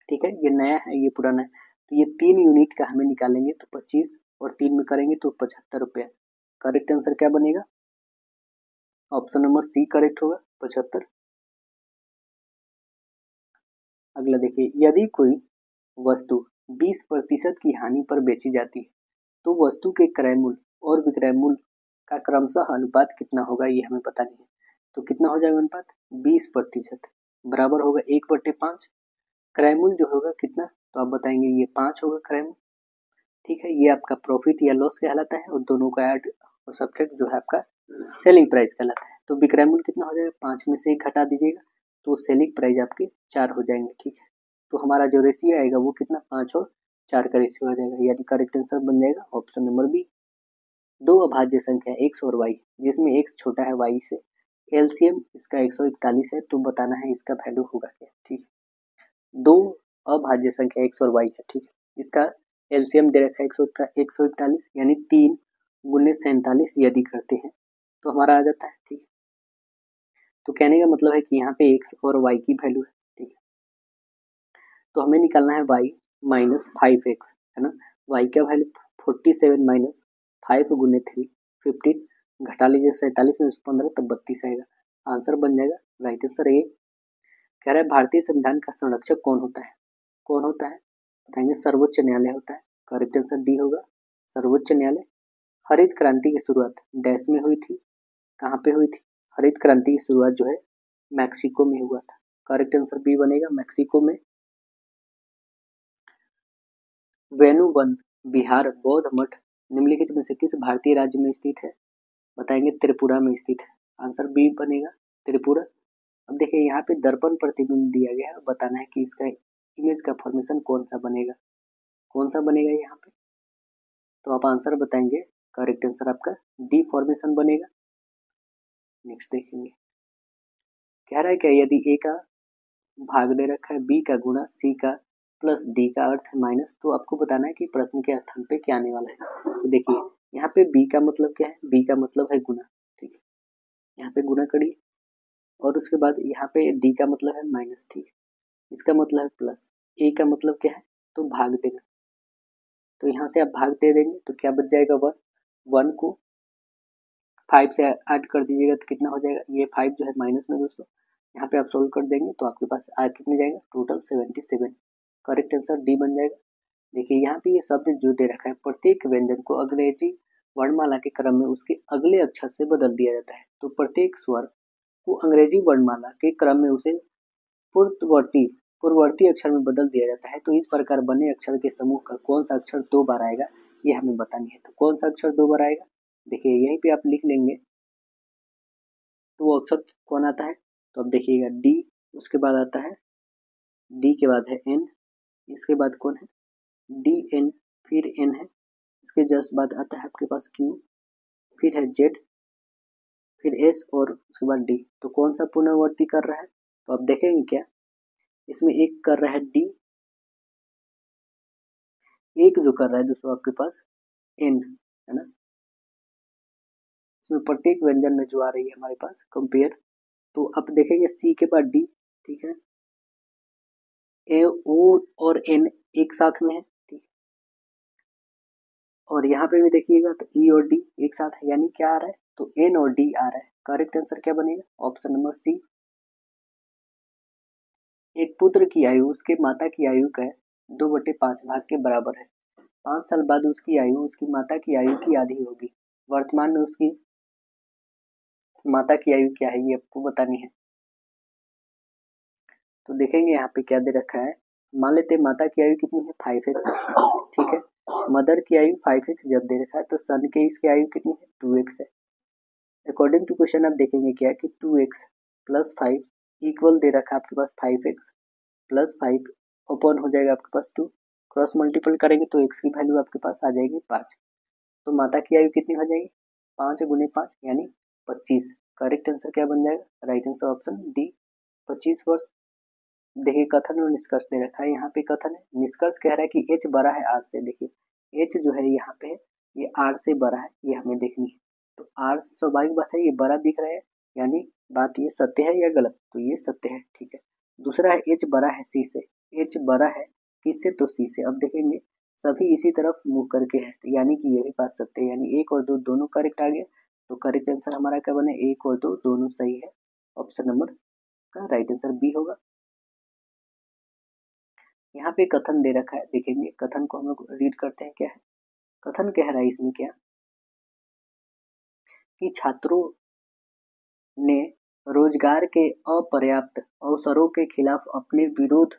ठीक है? ये नया है, ये पुराना है। तो ये तीन यूनिट का हमें निकालेंगे तो पच्चीस और तीन में करेंगे तो पचहत्तर रुपया। करेक्ट आंसर क्या बनेगा? ऑप्शन नंबर सी करेक्ट होगा, पचहत्तर। अगला देखिए, यदि कोई वस्तु 20 प्रतिशत की हानि पर बेची जाती है तो वस्तु के क्रय मूल्य और विक्रय मूल्य का क्रमशः अनुपात कितना होगा, ये हमें पता नहीं है। तो कितना हो जाएगा अनुपात? 20 प्रतिशत। बराबर होगा एक बट्टे पाँच। क्रय मूल्य जो होगा कितना? तो आप बताएँगे ये पाँच होगा क्रय मूल्य। ठीक है, ये आपका प्रॉफिट या लॉस कहलाता है और दोनों का ऐड और सब्जेक्ट जो है आपका सेलिंग प्राइस कहलाता है। तो विक्रय मूल्य कितना हो जाएगा? पाँच में से एक घटा दीजिएगा तो सेलिंग प्राइस आपके चार हो जाएँगे, ठीक है? तो हमारा जो रेशियो आएगा वो कितना? पाँच और चार का रेशियो आ जाएगा। यानी करेक्ट आंसर बन जाएगा। ऑप्शन नंबर बी दो अभाज्य संख्या एक्स और वाई जिसमें एक्स छोटा है वाई से। एलसीएम इसका एक सौ इकतालीस है तो बताना है इसका वैल्यू होगा क्या, ठीक है? दो अभाज्य संख्या एक्स और वाई है, ठीक है? इसका एलसीएम दे रखा है एक सौ एक सौ इकतालीस, यानी तीन गुन्ने सैंतालीस यदि करते हैं तो हमारा आ जाता है, ठीक है। तो कहने का मतलब है कि यहाँ पे एक्स और वाई की वैल्यू है, ठीक है। तो हमें निकालना है वाई माइनस फाइव एक्स है ना? वाई का value forty seven minus five गुने थ्री फिफ्टीन घटा लीजिए सैंतालीस में पंद्रह, तब बत्तीस आएगा। आंसर बन जाएगा राइट आंसर ए कह रहा है, भारतीय संविधान का संरक्षक कौन होता है? कौन होता है? बताएँगे, सर्वोच्च न्यायालय होता है। करेक्ट आंसर डी होगा। सर्वोच्च न्यायालय, हरित क्रांति की शुरुआत, डैश में हुई थी। कहाँ पे हुई थी? हरित क्रांति की शुरुआत जो है, मैक्सिको में हुआ था। करेक्ट आंसर बी बनेगा, मैक्सिको में। वेणुवन बिहार, बौद्ध मठ, निम्नलिखित में से किस भारतीय राज्य में स्थित है? बताएँगे, त्रिपुरा में स्थित है। आंसर बी बनेगा, त्रिपुरा। अब देखिए, यहाँ पे दर्पण प्रतिबिंब दिया गया है बताना है कि इसका इमेज का फॉर्मेशन कौन सा बनेगा। कौन सा बनेगा यहाँ पे? तो आप आंसर बताएँगे करेक्ट आंसर आपका डी फॉर्मेशन बनेगा। नेक्स्ट देखेंगे। कह रहा है क्या यदि ए का भाग दे रखा है बी का गुणा सी का प्लस डी का अर्थ है माइनस तो आपको बताना है कि प्रश्न के स्थान पे क्या आने वाला है। तो देखिए, यहाँ पे बी का मतलब क्या है? बी का मतलब है गुना ठीक है? यहाँ पे गुना करिए, और उसके बाद यहाँ पे डी का मतलब है माइनस ठीक है? इसका मतलब है प्लस ए का मतलब क्या है? तो भाग देना। तो यहाँ से आप भाग दे देंगे तो क्या बच जाएगा? वन। वन को फाइव से ऐड कर दीजिएगा तो कितना हो जाएगा? ये फाइव जो है माइनस में दोस्तों, यहाँ पे आप सोल्व कर देंगे तो आपके पास आ कितने जाएगा? Total seventy seven correct answer D बन जाएगा। देखिए, यहाँ पे ये शब्द जो दे रखा है, प्रत्येक व्यंजन को अंग्रेज़ी वर्णमाला के क्रम में उसके अगले अक्षर से बदल दिया जाता है। तो प्रत्येक स्वर को अंग्रेज़ी वर्णमाला के क्रम में उसे पूर्ववर्ती पूर्ववर्ती अक्षर में बदल दिया जाता है। तो इस प्रकार बने अक्षर के समूह का कौन सा अक्षर दो बार आएगा, ये हमें बतानी है। तो कौन सा अक्षर दो बार आएगा? देखिए, यहीं पे आप लिख लेंगे। तो वो अक्षर कौन आता है? तो अब देखिएगा डी उसके बाद आता है डी के बाद है एन इसके बाद कौन है? डी एन फिर एन है, इसके जस्ट बाद आता है आपके पास क्यू फिर है जेड फिर एस और उसके बाद डी तो कौन सा पुनर्वर्ती कर रहा है? तो आप देखेंगे क्या? इसमें एक कर रहा है डी एक जो कर रहा है दोस्तों आपके पास एन है ना? इसमें प्रत्येक व्यंजन में जो आ रही है हमारे पास कंपेयर तो अब देखेंगे सी के बाद डी ठीक है? ए ओ और एन एक साथ में है, ठीक और यहाँ पे भी देखिएगा तो ई e और डी एक साथ है, यानी क्या आ रहा है? तो एन और डी आ रहा है। करेक्ट आंसर क्या बनेगा? ऑप्शन नंबर सी एक पुत्र की आयु उसके माता की आयु का दो बटे पाँच भाग के बराबर है। पाँच साल बाद उसकी आयु उसकी माता की आयु की आधी होगी। वर्तमान में उसकी माता की आयु क्या है ये आपको बतानी है। तो देखेंगे यहाँ पे क्या दे रखा है। मान लेते हैं माता की आयु कितनी है? फाइव एक्स ठीक है? मदर की आयु फाइव एक्स जब दे रखा है तो सन के इसकी आयु कितनी है? टू एक्स है। अकॉर्डिंग टू क्वेश्चन आप देखेंगे क्या कि two x plus five equal दे रखा है आपके पास five x plus five open हो जाएगा आपके पास टू क्रॉस मल्टीपल करेंगे तो एक्स की वैल्यू आपके पास आ जाएगी पाँच। तो माता की आयु कितनी हो जाएगी? पाँच गुने पाँच, यानी पच्चीस। करेक्ट आंसर क्या बन जाएगा? राइट आंसर ऑप्शन डी पच्चीस वर्ष। देखिए, कथन और निष्कर्ष दे रखा है। यहाँ पे कथन है। निष्कर्ष कह रहा है कि एच बड़ा है आर से। देखिए एच जो है यहाँ पे, ये आर से बड़ा है, ये हमें देखनी है। तो आर से स्वाभाविक बात है, ये बड़ा दिख रहा है। यानी बात ये सत्य है या गलत? तो ये सत्य है, ठीक है। दूसरा है एच बड़ा है सी से। एच बड़ा है किससे तो सी से। अब देखेंगे, सभी इसी तरफ़ मुँह करके है। तो यानी कि ये भी बात सत्य है। यानी एक और दो, दोनों करेक्ट आ गया। तो करेक्ट आंसर हमारा क्या बने? एक और दो दोनों सही है। ऑप्शन नंबर का राइट आंसर बी होगा। यहाँ पे कथन दे रखा है, देखेंगे। कथन को हम लोग रीड करते हैं, क्या है? कथन कह रहा है इसमें क्या? कि छात्रों ने रोज़गार के अपर्याप्त अवसरों के खिलाफ अपने विरोध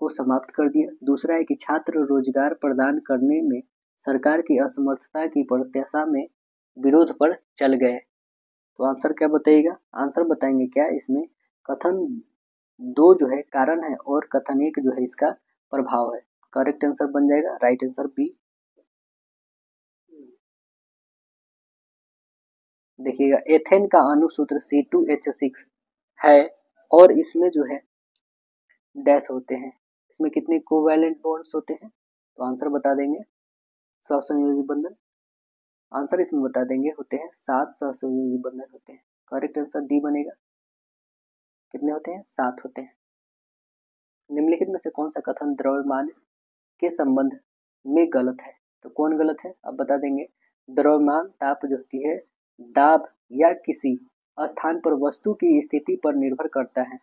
को समाप्त कर दिया। दूसरा है कि छात्र रोज़गार प्रदान करने में सरकार की असमर्थता की प्रत्याशा में विरोध पर चल गए। तो आंसर क्या बताइएगा? आंसर बताएँगे क्या इसमें? कथन दो जो है कारण है और कथन एक जो है इसका प्रभाव है। करेक्ट आंसर बन जाएगा राइट आंसर बी देखिएगा, एथेन का अनुसूत्र सी टू एच सिक्स है और इसमें जो है डैश होते हैं। इसमें कितने कोवैलेंट बॉन्ड्स होते हैं? तो आंसर बता देंगे। सहसंयोजी बंधन। आंसर इसमें बता देंगे, होते हैं सात सहसंयोजी बंधन होते हैं। करेक्ट आंसर डी बनेगा। कितने होते हैं? सात होते हैं। निम्नलिखित में से कौन सा कथन द्रव्यमान के संबंध में गलत है? तो कौन गलत है? अब बता देंगे। द्रव्यमान ताप जो होती है, दाब या किसी स्थान पर वस्तु की स्थिति पर निर्भर करता है।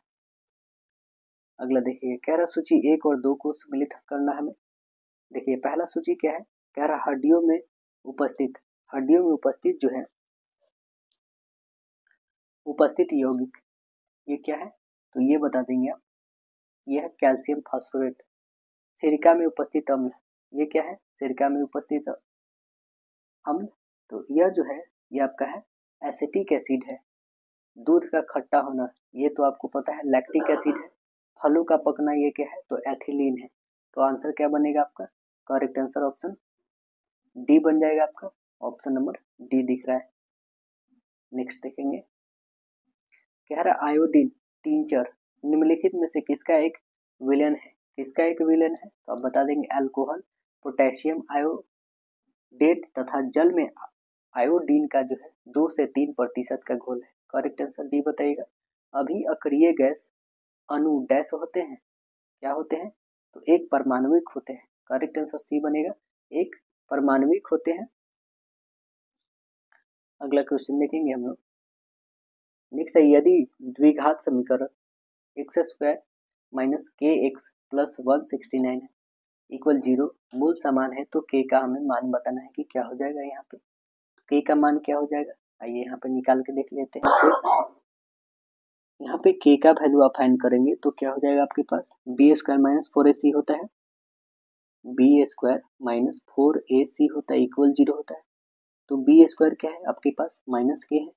अगला देखिए, कह रहा सूची एक और दो को सम्मिलित करना हमें। देखिए, पहला सूची क्या है? कह रहा हड्डियों में उपस्थित हड्डियों में उपस्थित जो है, उपस्थित यौगिक, ये क्या है? तो ये बता देंगे आप। ये है कैल्शियम फास्फोरेट। सिरका में उपस्थित अम्ल, ये क्या है? सिरका में उपस्थित अम्ल। तो यह जो है, ये आपका है एसिटिक एसिड है। दूध का खट्टा होना, ये तो आपको पता है लैक्टिक एसिड है। फलों का पकना, ये क्या है? तो एथिलीन है। तो आंसर क्या बनेगा आपका? करेक्ट आंसर ऑप्शन डी बन जाएगा आपका। ऑप्शन नंबर डी दिख रहा है। नेक्स्ट देखेंगे। कह रहा आयोडीन टींचर निम्नलिखित में से किसका एक विलेन है? किसका एक विलेन है? तो आप बता देंगे अल्कोहल पोटेशियम आयोडेट तथा जल में आयोडीन का जो है, दो से तीन प्रतिशत का घोल है। करेक्ट आंसर डी बताइएगा। अभी अक्रिय गैस अणु डैश होते हैं। क्या होते हैं? तो एक परमाणविक होते हैं। करेक्ट आंसर सी बनेगा। एक परमाणविक होते हैं। अगला क्वेश्चन देखेंगे हम लोग। नेक्स्ट है, यदि द्विघात समीकरण x square minus k x plus one sixty nine है इक्वल ज़ीरो मूल समान है तो के का हमें मान बताना है कि क्या हो जाएगा यहाँ पे। तो के का मान क्या हो जाएगा? आइए यहाँ पे निकाल के देख लेते हैं। तो यहाँ पे के का वैल्यू आप फाइंड करेंगे तो क्या हो जाएगा आपके पास? B square minus four a c होता है। B square minus four a c होता है इक्वल ज़ीरो होता है। तो बी स्क्वायर क्या है? आपके पास माइनस के है।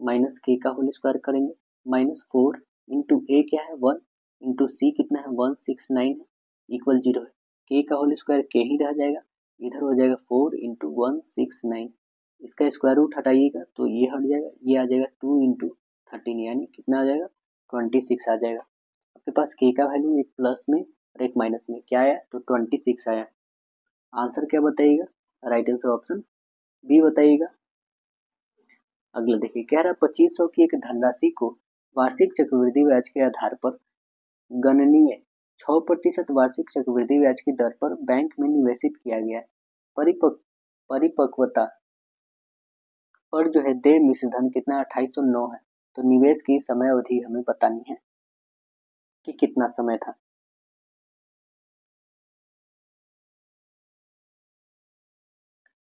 माइनस के का होल स्क्वायर करेंगे। माइनस फोर इंटू ए क्या है? वन इंटू सी कितना है? वन सिक्स नाइन है। इक्वल ज़ीरो है। के का होल स्क्वायर के ही रह जाएगा। इधर हो जाएगा four into one six nine इसका स्क्वायर रूट हटाइएगा तो ये हट जाएगा। ये आ जाएगा टू इंटू थर्टीन यानी कितना आ जाएगा? ट्वेंटी सिक्स आ जाएगा। आपके पास के का वैल्यू एक प्लस में और एक माइनस में। क्या आया? तो ट्वेंटी सिक्स आया। आंसर क्या बताइएगा? राइट आंसर ऑप्शन बी बताइएगा। अगला देखिए कह रहा पच्चीस सौ की एक धनराशि को वार्षिक चक्रवृद्धि ब्याज के आधार पर गणनीय। छः प्रतिशत वार्षिक चक्रवृद्धि ब्याज की दर पर बैंक में निवेशित किया गया। परिपक्, परिपक्वता पर जो है देय मिश्र धन कितना? अट्ठाईस सौ नौ है। तो निवेश की समय अवधि हमें बतानी है कि कितना समय था।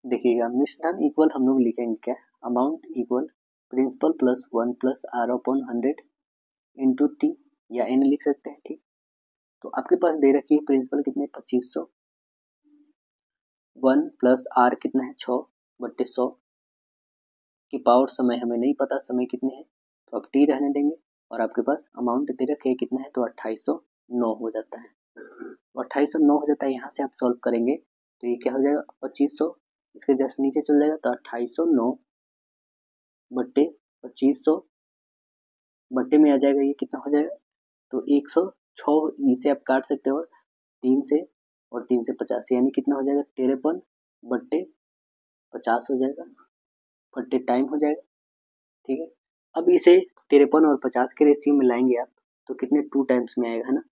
देखिएगा मिश्र धन इक्वल हम लोग लिखेंगे क्या? Amount equal principal plus one plus r upon hundred into t या एन लिख सकते हैं, ठीक? तो आपके पास दे रखी है प्रिंसिपल कितने? पच्चीस सौ। वन प्लस आर कितना है? छ बट्टे सौ। की पावर समय हमें नहीं पता, समय कितने हैं? तो आप टी रहने देंगे, और आपके पास अमाउंट दे रखे कितना है? तो अट्ठाईस सौ नौ हो जाता है। तो अट्ठाईस सौ नौ हो जाता है, यहाँ से आप सॉल्व करेंगे तो ये क्या हो जाएगा? पच्चीस सौ इसके जस्ट नीचे चल जाएगा तो अट्ठाईस सौ नौ बट्टे पच्चीस सौ बट्टे में आ जाएगा, ये कितना हो जाएगा? तो एक सौ छः इसे आप काट सकते हो, तीन से और तीन से पचास, यानी कितना हो जाएगा? तिरपन बट्टे पचास हो जाएगा, बट्टे टाइम हो जाएगा, ठीक है? अब इसे तिरपन और पचास के रेशियो में लाएँगे आप तो कितने? टू टाइम्स में आएगा, है ना?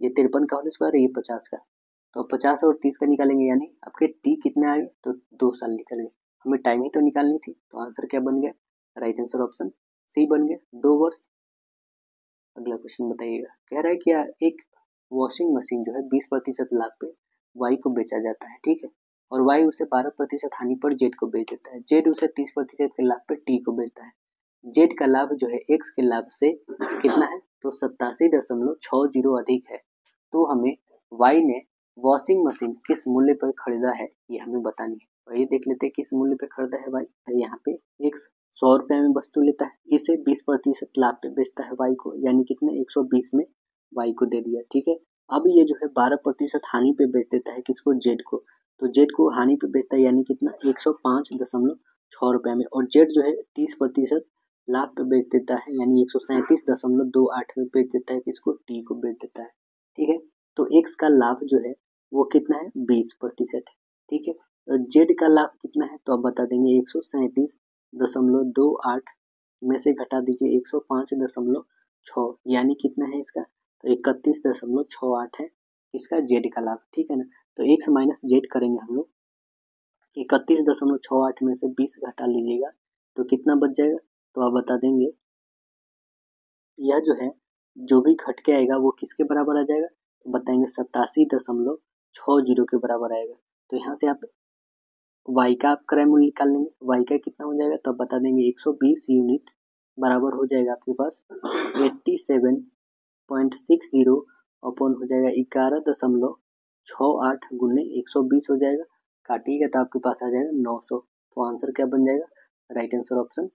ये तिरपन का होल स्क्वायर ये पचास का। तो पचास और तीस का निकालेंगे यानी आपके टी कितने आए तो दो साल निकल गए। हमें टाइम ही तो निकालनी थी। तो आंसर क्या बन गया? राइट आंसर ऑप्शन सी बन गया। दो वर्ष। अगला क्वेश्चन बताइएगा। कह रहा है कि एक वॉशिंग मशीन जो है, बीस प्रतिशत लाभ पे वाई को बेचा जाता है, ठीक है? और वाई उसे बारह प्रतिशत हानि पर जेड को बेच देता है। जेड उसे तीस प्रतिशत के लाभ पे टी को बेचता है। जेड का लाभ जो है एक्स के लाभ से कितना है? तो सत्तासी दशमलव छः ज़ीरो अधिक है। तो हमें वाई ने वॉशिंग मशीन किस मूल्य पर खरीदा है, ये हमें बतानी है। और ये देख लेते हैं किस मूल्य पर खरीदा है भाई यहाँ पे एक सौ रुपये में वस्तु लेता है। इसे बीस प्रतिशत लाभ पे बेचता है वाई को, यानी कितने एक सौ बीस में वाई को दे दिया, ठीक है? अब ये जो है बारह प्रतिशत हानि पे बेच देता है किसको? जेड को। तो जेड को हानि पे बेचता है, यानी कितना एक सौ पाँच दशमलव छः रुपये में। और जेड जो है तीस प्रतिशत लाभ पे बेच देता है, यानी एक सौ सैंतीस दशमलव दो आठ में बेच देता है किसको? टी को बेच देता है, ठीक है? तो एक्स का लाभ जो है वो कितना है? बीस प्रतिशत है। ठीक है? जेड का लाभ कितना है? तो आप बता देंगे एक सौ सैंतीस दशमलव दो आठ, में से घटा दीजिए एक सौ पाँच दशमलव छः, यानी कितना है इसका? तो इकतीस दशमलव छः आठ है इसका जेड का लाभ। ठीक है ना? तो एक माइनस जेड करेंगे हम लोग। इकतीस दशमलव छः आठ, में से बीस घटा लीजिएगा तो कितना बच जाएगा? तो आप बता देंगे, यह जो है, जो भी घट के आएगा वो किसके बराबर आ जाएगा? तो बताएँगे सतासी दशमलव छः ज़ीरो के बराबर आएगा। तो यहाँ से आप वाई का आप क्रय मूल्य निकाल लेंगे। वाई का कितना हो जाएगा? तो आप बता देंगे 120 यूनिट बराबर हो जाएगा आपके पास 87.60 अपॉन हो जाएगा ग्यारह दशमलव छः आठ गुने एक सौ बीस हो जाएगा। काटिएगा तो आपके पास आ जाएगा नौ सौ। तो आंसर क्या बन जाएगा? राइट आंसर ऑप्शन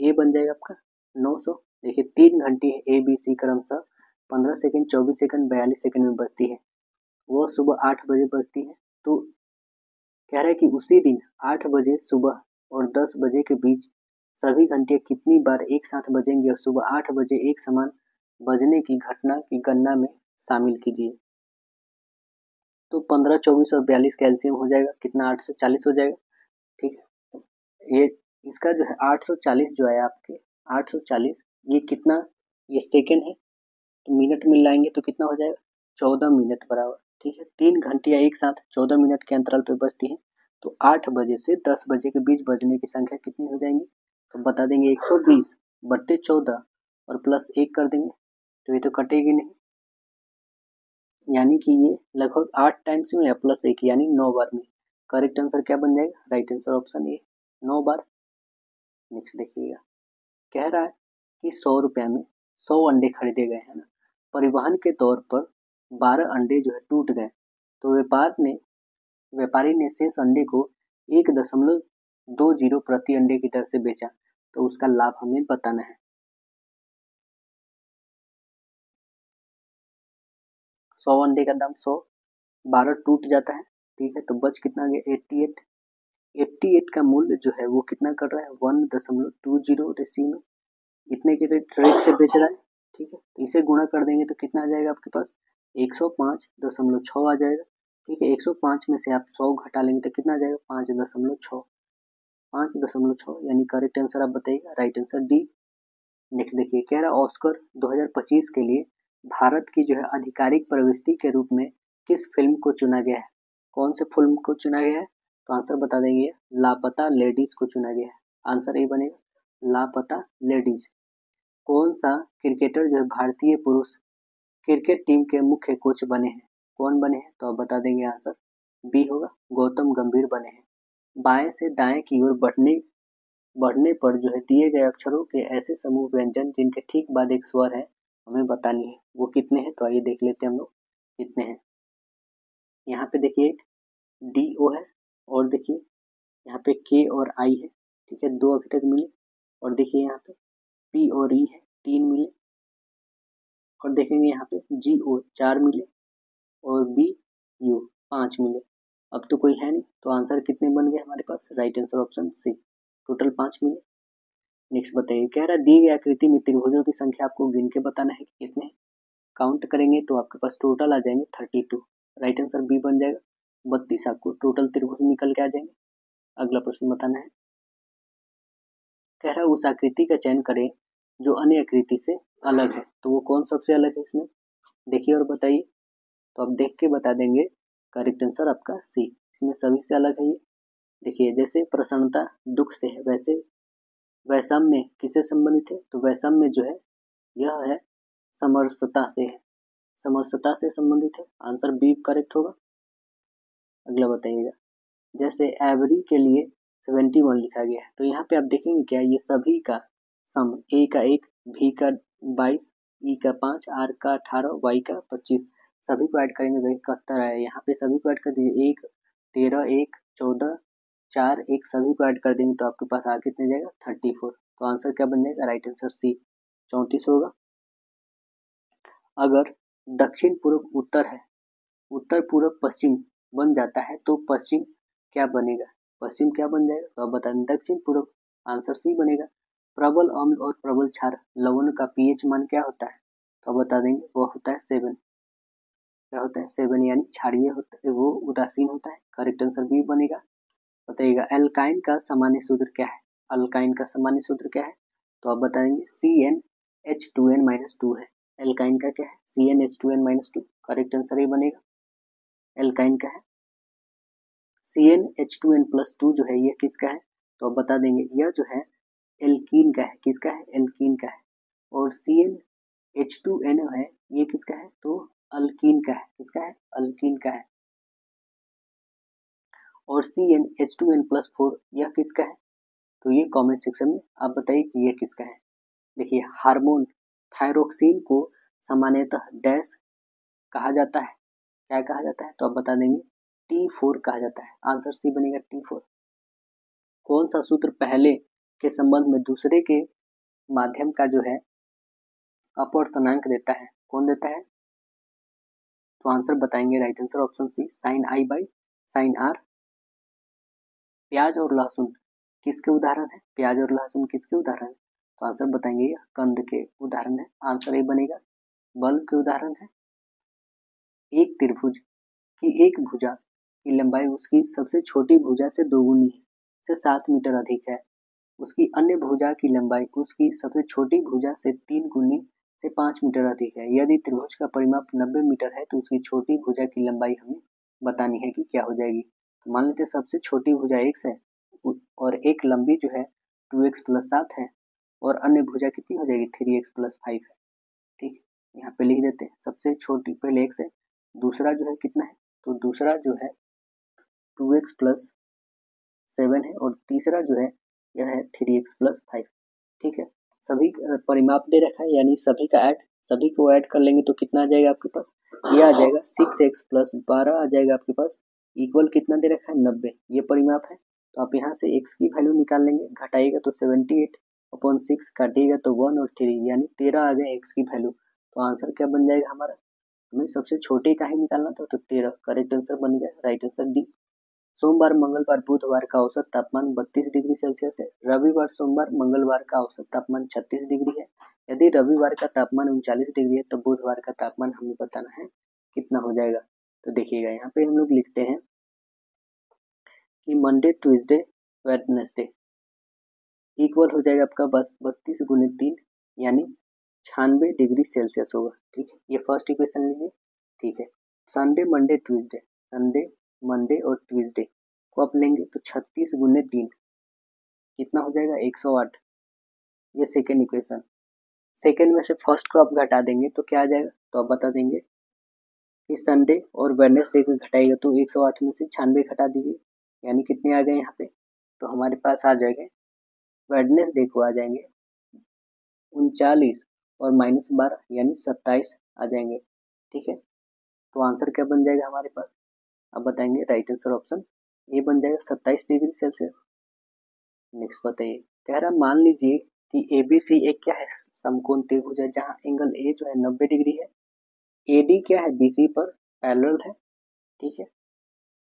ए बन जाएगा आपका नौ सौ। देखिए, तीन घंटे ए बी सी क्रमशः पंद्रह सेकंड, चौबीस सेकंड, बयालीस सेकंड में बचती है। वो सुबह आठ बजे बजती है। तो कह रहा है कि उसी दिन आठ बजे सुबह और दस बजे के बीच सभी घंटे कितनी बार एक साथ बजेंगे और सुबह आठ बजे एक समान बजने की घटना की गणना में शामिल कीजिए। तो पंद्रह, चौबीस और बयालीस कैल्शियम हो जाएगा, कितना आठ सौ चालीस हो जाएगा, ठीक है? ये इसका जो है आठ सौ चालीस जो है आपके, आठ सौ चालीस, ये कितना, ये सेकेंड है तो मिनट में लाएँगे तो कितना हो जाएगा? चौदह मिनट बराबर। ठीक है, तीन घंटियाँ एक साथ चौदह मिनट के अंतराल पर बजती हैं। तो आठ बजे से दस बजे के बीच बजने की संख्या कितनी हो जाएँगी? तो बता देंगे एक सौ बीस बट्टे चौदह और प्लस एक कर देंगे। तो ये तो कटेगी नहीं। यानी कि ये लगभग आठ टाइम्स में या प्लस एक, यानी नौ बार में। करेक्ट आंसर क्या बन जाएगा? राइट आंसर ऑप्शन ए, नौ बार। नेक्स्ट देखिएगा। कह रहा है कि सौ रुपया में सौ अंडे खरीदे गए हैं परिवहन के तौर पर बारह अंडे जो है टूट गए। तो व्यापार ने, व्यापारी ने शेष अंडे को एक दशमलव दो ज़ीरो प्रति अंडे की दर से बेचा। तो उसका लाभ हमें बताना है। सौ अंडे का दाम सौ, बारह टूट जाता है। ठीक है तो बच कितना गया? Eighty eight. एट्टी एट का मूल्य जो है वो कितना कर रहा है? वन दशमलव टू ज़ीरो रेसी में। इतने के रेट से बेच रहा है। ठीक है तो इसे गुणा कर देंगे तो कितना आ जाएगा आपके पास? एक सौ पाँच दशमलव छः आ जाएगा, ठीक है? एक सौ पाँच में से आप सौ घटा लेंगे तो कितना आ जाएगा? पाँच दशमलव छः पाँच दशमलव छः यानी करेक्ट आंसर आप बताइएगा राइट आंसर डी नेक्स्ट देखिए, कह रहा ऑस्कर 2025 के लिए भारत की जो है आधिकारिक प्रविष्टि के रूप में किस फ़िल्म को चुना गया है? कौन से फ़िल्म को चुना गया है? तो आंसर बता देंगे। लापता लेडीज़ को चुना गया है। आंसर ये बनेगा। लापता लेडीज़ कौन सा क्रिकेटर जो है भारतीय पुरुष क्रिकेट टीम के मुख्य कोच बने हैं। कौन बने हैं? तो बता देंगे आंसर। बी होगा, गौतम गंभीर बने हैं। बाएँ से दाएँ की ओर बढ़ने बढ़ने पर जो है दिए गए अक्षरों के ऐसे समूह व्यंजन जिनके ठीक बाद एक स्वर है, हमें बतानी है। वो कितने हैं? तो आइए देख लेते हैं हम लोग कितने हैं। यहाँ पे देखिए एक डी ओ है और देखिए, यहाँ पे के और आई है, ठीक है, दो अभी तक मिले। और देखिए यहाँ पे पी और ई है, तीन मिले। और देखेंगे यहाँ पे जी ओ चार मिले और बी यू पाँच मिले। अब तो कोई है नहीं तो आंसर कितने बन गए हमारे पास? Right answer option C total पाँच मिले। नेक्स्ट बताइए कह रहा? दी गई आकृति में त्रिभुजों की संख्या आपको गिन के बताना है कि कितने? काउंट करेंगे तो आपके पास टोटल आ जाएँगे thirty two right answer B बन जाएगा, बत्तीस आपको टोटल त्रिभुज निकल के आ जाएँगे। अगला प्रश्न बताना है। कह रहा उस आकृति का चयन करें जो अन्य आकृति से अलग है। तो वो कौन सबसे अलग है इसमें? देखिए और बताइए। तो आप देख के बता देंगे। करेक्ट आंसर आपका सी इसमें सभी से अलग है ये। देखिए, जैसे प्रसन्नता दुख से है, वैसे वैषम्य किसे संबंधित है? तो वैषम्य जो है, यह है समरसता से है। समरसता से संबंधित है। आंसर बी करेक्ट होगा। अगला बताइएगा। जैसे एवरी के लिए सेवेंटी वन लिखा गया है। तो यहाँ पे आप देखेंगे क्या ये सभी का सम ए का एक भी का बाईस, ई का पाँच, आर का अठारह, वाई का पच्चीस। सभी को ऐड करेंगे तो इकहत्तर आया। यहाँ पे सभी को ऐड कर दीजिए। एक, तेरह, एक, चौदह, चार, एक, सभी को ऐड कर देंगे तो आपके पास आ कितने जाएगा? Thirty four. तो आंसर क्या बन जाएगा? Right answer C. चौंतीस होगा। अगर दक्षिण पूर्व उत्तर है, उत्तर पूर्व पश्चिम बन जाता है तो पश्चिम क्या बनेगा? पश्चिम क्या बन जाएगा? तो आप बताएँ दक्षिण पूर्व आंसर सी बनेगा। प्रबल अम्ल और प्रबल क्षार, लवण का पीएच मान क्या होता है? तो बता देंगे, वो होता है सेवन। क्या होता है? सेवन यानी क्षारीय होता है, वो उदासीन होता है करेक्ट आंसर बी बनेगा। बताइएगा एल्काइन का सामान्य सूत्र क्या है? अल्काइन का सामान्य सूत्र क्या है? तो आप बताएँगे C n H two n minus two है। एल्काइन का क्या है? C n H two n minus two correct answer ये बनेगा। एल्काइन का है। C n H two n plus two जो है यह किसका है? तो आप बता देंगे, यह जो है एल्कीन का है। किसका है? एल्कीन का है। और C n H two n O है, ये किसका है? तो अल्कीन का है। किसका है? अल्कीन का है। और C n H two n plus four यह किसका है? तो ये कमेंट सेक्शन में आप बताइए कि यह किसका है। देखिए, हार्मोन थायरोक्सिन को सामान्यतः डैश कहा जाता है। क्या कहा जाता है? तो आप बता देंगे। टी फोर कहा जाता है। आंसर सी बनेगा टी फोर कौन सा सूत्र पहले के संबंध में दूसरे के माध्यम का जो है अपवर्तनांक देता है। कौन देता है? तो आंसर बताएँगे right answer option C sine i by sine r प्याज और लहसुन किसके उदाहरण है? प्याज और लहसुन किसके उदाहरण है? तो आंसर बताएँगे कंद के उदाहरण है। आंसर ये बनेगा। बल्ब के उदाहरण है। एक त्रिभुज की एक भुजा की लंबाई उसकी सबसे छोटी भुजा से दोगुनी है, से सात मीटर अधिक है। उसकी अन्य भुजा की लंबाई, उसकी सबसे छोटी भुजा से तीन गुनी से पाँच मीटर अधिक है। यदि त्रिभुज का परिमाप नब्बे मीटर है तो उसकी छोटी भुजा की लंबाई हमें बतानी है कि क्या हो जाएगी। तो मान लेते हैं सबसे छोटी भुजा एक्स है और एक लंबी जो है, टू एक्स प्लस सात है, और अन्य भुजा कितनी हो जाएगी? थ्री एक्स प्लस फाइव है। ठीक यहाँ पे लिख देते हैं, सबसे छोटी पहले एक्स है दूसरा जो है कितना है? तो दूसरा जो है टू एक्स प्लस सेवन है, और तीसरा जो है यह है थ्री एक्स प्लस फाइव। ठीक है? सभी परिमाप दे रखा है, यानी सभी का ऐड, सभी को ऐड कर लेंगे तो कितना आ जाएगा आपके पास? ये आ जाएगा सिक्स एक्स प्लस बारह आ जाएगा आपके पास। इक्वल कितना दे रखा है? नब्बे। ये परिमाप है। तो आप यहाँ से एक्स की वैल्यू निकाल लेंगे, घटाइएगा तो सेवेंटी एट अपॉन सिक्स, काटिएगा तो वन और थ्री, यानी तेरह आ गए एक्स की वैल्यू। तो आंसर क्या बन जाएगा हमारा? हमें सबसे छोटे का ही निकालना था तो तेरह। करेक्ट आंसर बन गया, राइट आंसर डी। सोमवार, मंगलवार, बुधवार का औसत तापमान बत्तीस डिग्री सेल्सियस है। रविवार, सोमवार, मंगलवार का औसत तापमान छत्तीस डिग्री है। यदि रविवार का तापमान उनचालीस डिग्री है तो बुधवार का तापमान हमें बताना है कितना हो जाएगा। तो देखिएगा, यहाँ पे हम लोग लिखते हैं कि मंडे ट्यूजडे वेडनेसडे इक्वल हो जाएगा आपका बस, बत्तीस गुने तीन, यानी छियानवे डिग्री सेल्सियस होगा। ठीक है, ये फ़र्स्ट इक्वेशन लीजिए। ठीक है Sunday Monday Tuesday Sunday Monday और ट्यूसडे को आप लेंगे तो छत्तीस गुने तीन। कितना हो जाएगा? एक सौ आठ। ये सेकेंड इक्वेशन सेकेंड में से फ़र्स्ट को आप घटा देंगे तो क्या आ जाएगा? तो आप बता देंगे कि संडे और वेडनेसडे को घटाएगा तो एक सौ आठ में से छियानवे घटा दीजिए। यानी कितने आ गए यहाँ पे? तो हमारे पास आ जाएँगे। वेडनेसडे को आ जाएँगे उनचालीस और माइनस बारह, यानी सत्ताईस आ जाएँगे। ठीक है? तो आंसर क्या बन जाएगा हमारे पास? अब बताएँगे राइट आंसर ऑप्शन ए बन जाएगा सत्ताईस डिग्री सेल्सियस नेक्स्ट बताइए। कह रहा मान लीजिए कि ए बी सी एक क्या है? समकोण त्रिभुज है जहाँ एंगल ए जो है नब्बे डिग्री है। ए डी क्या है? बी सी पर पैरेलल है। ठीक है।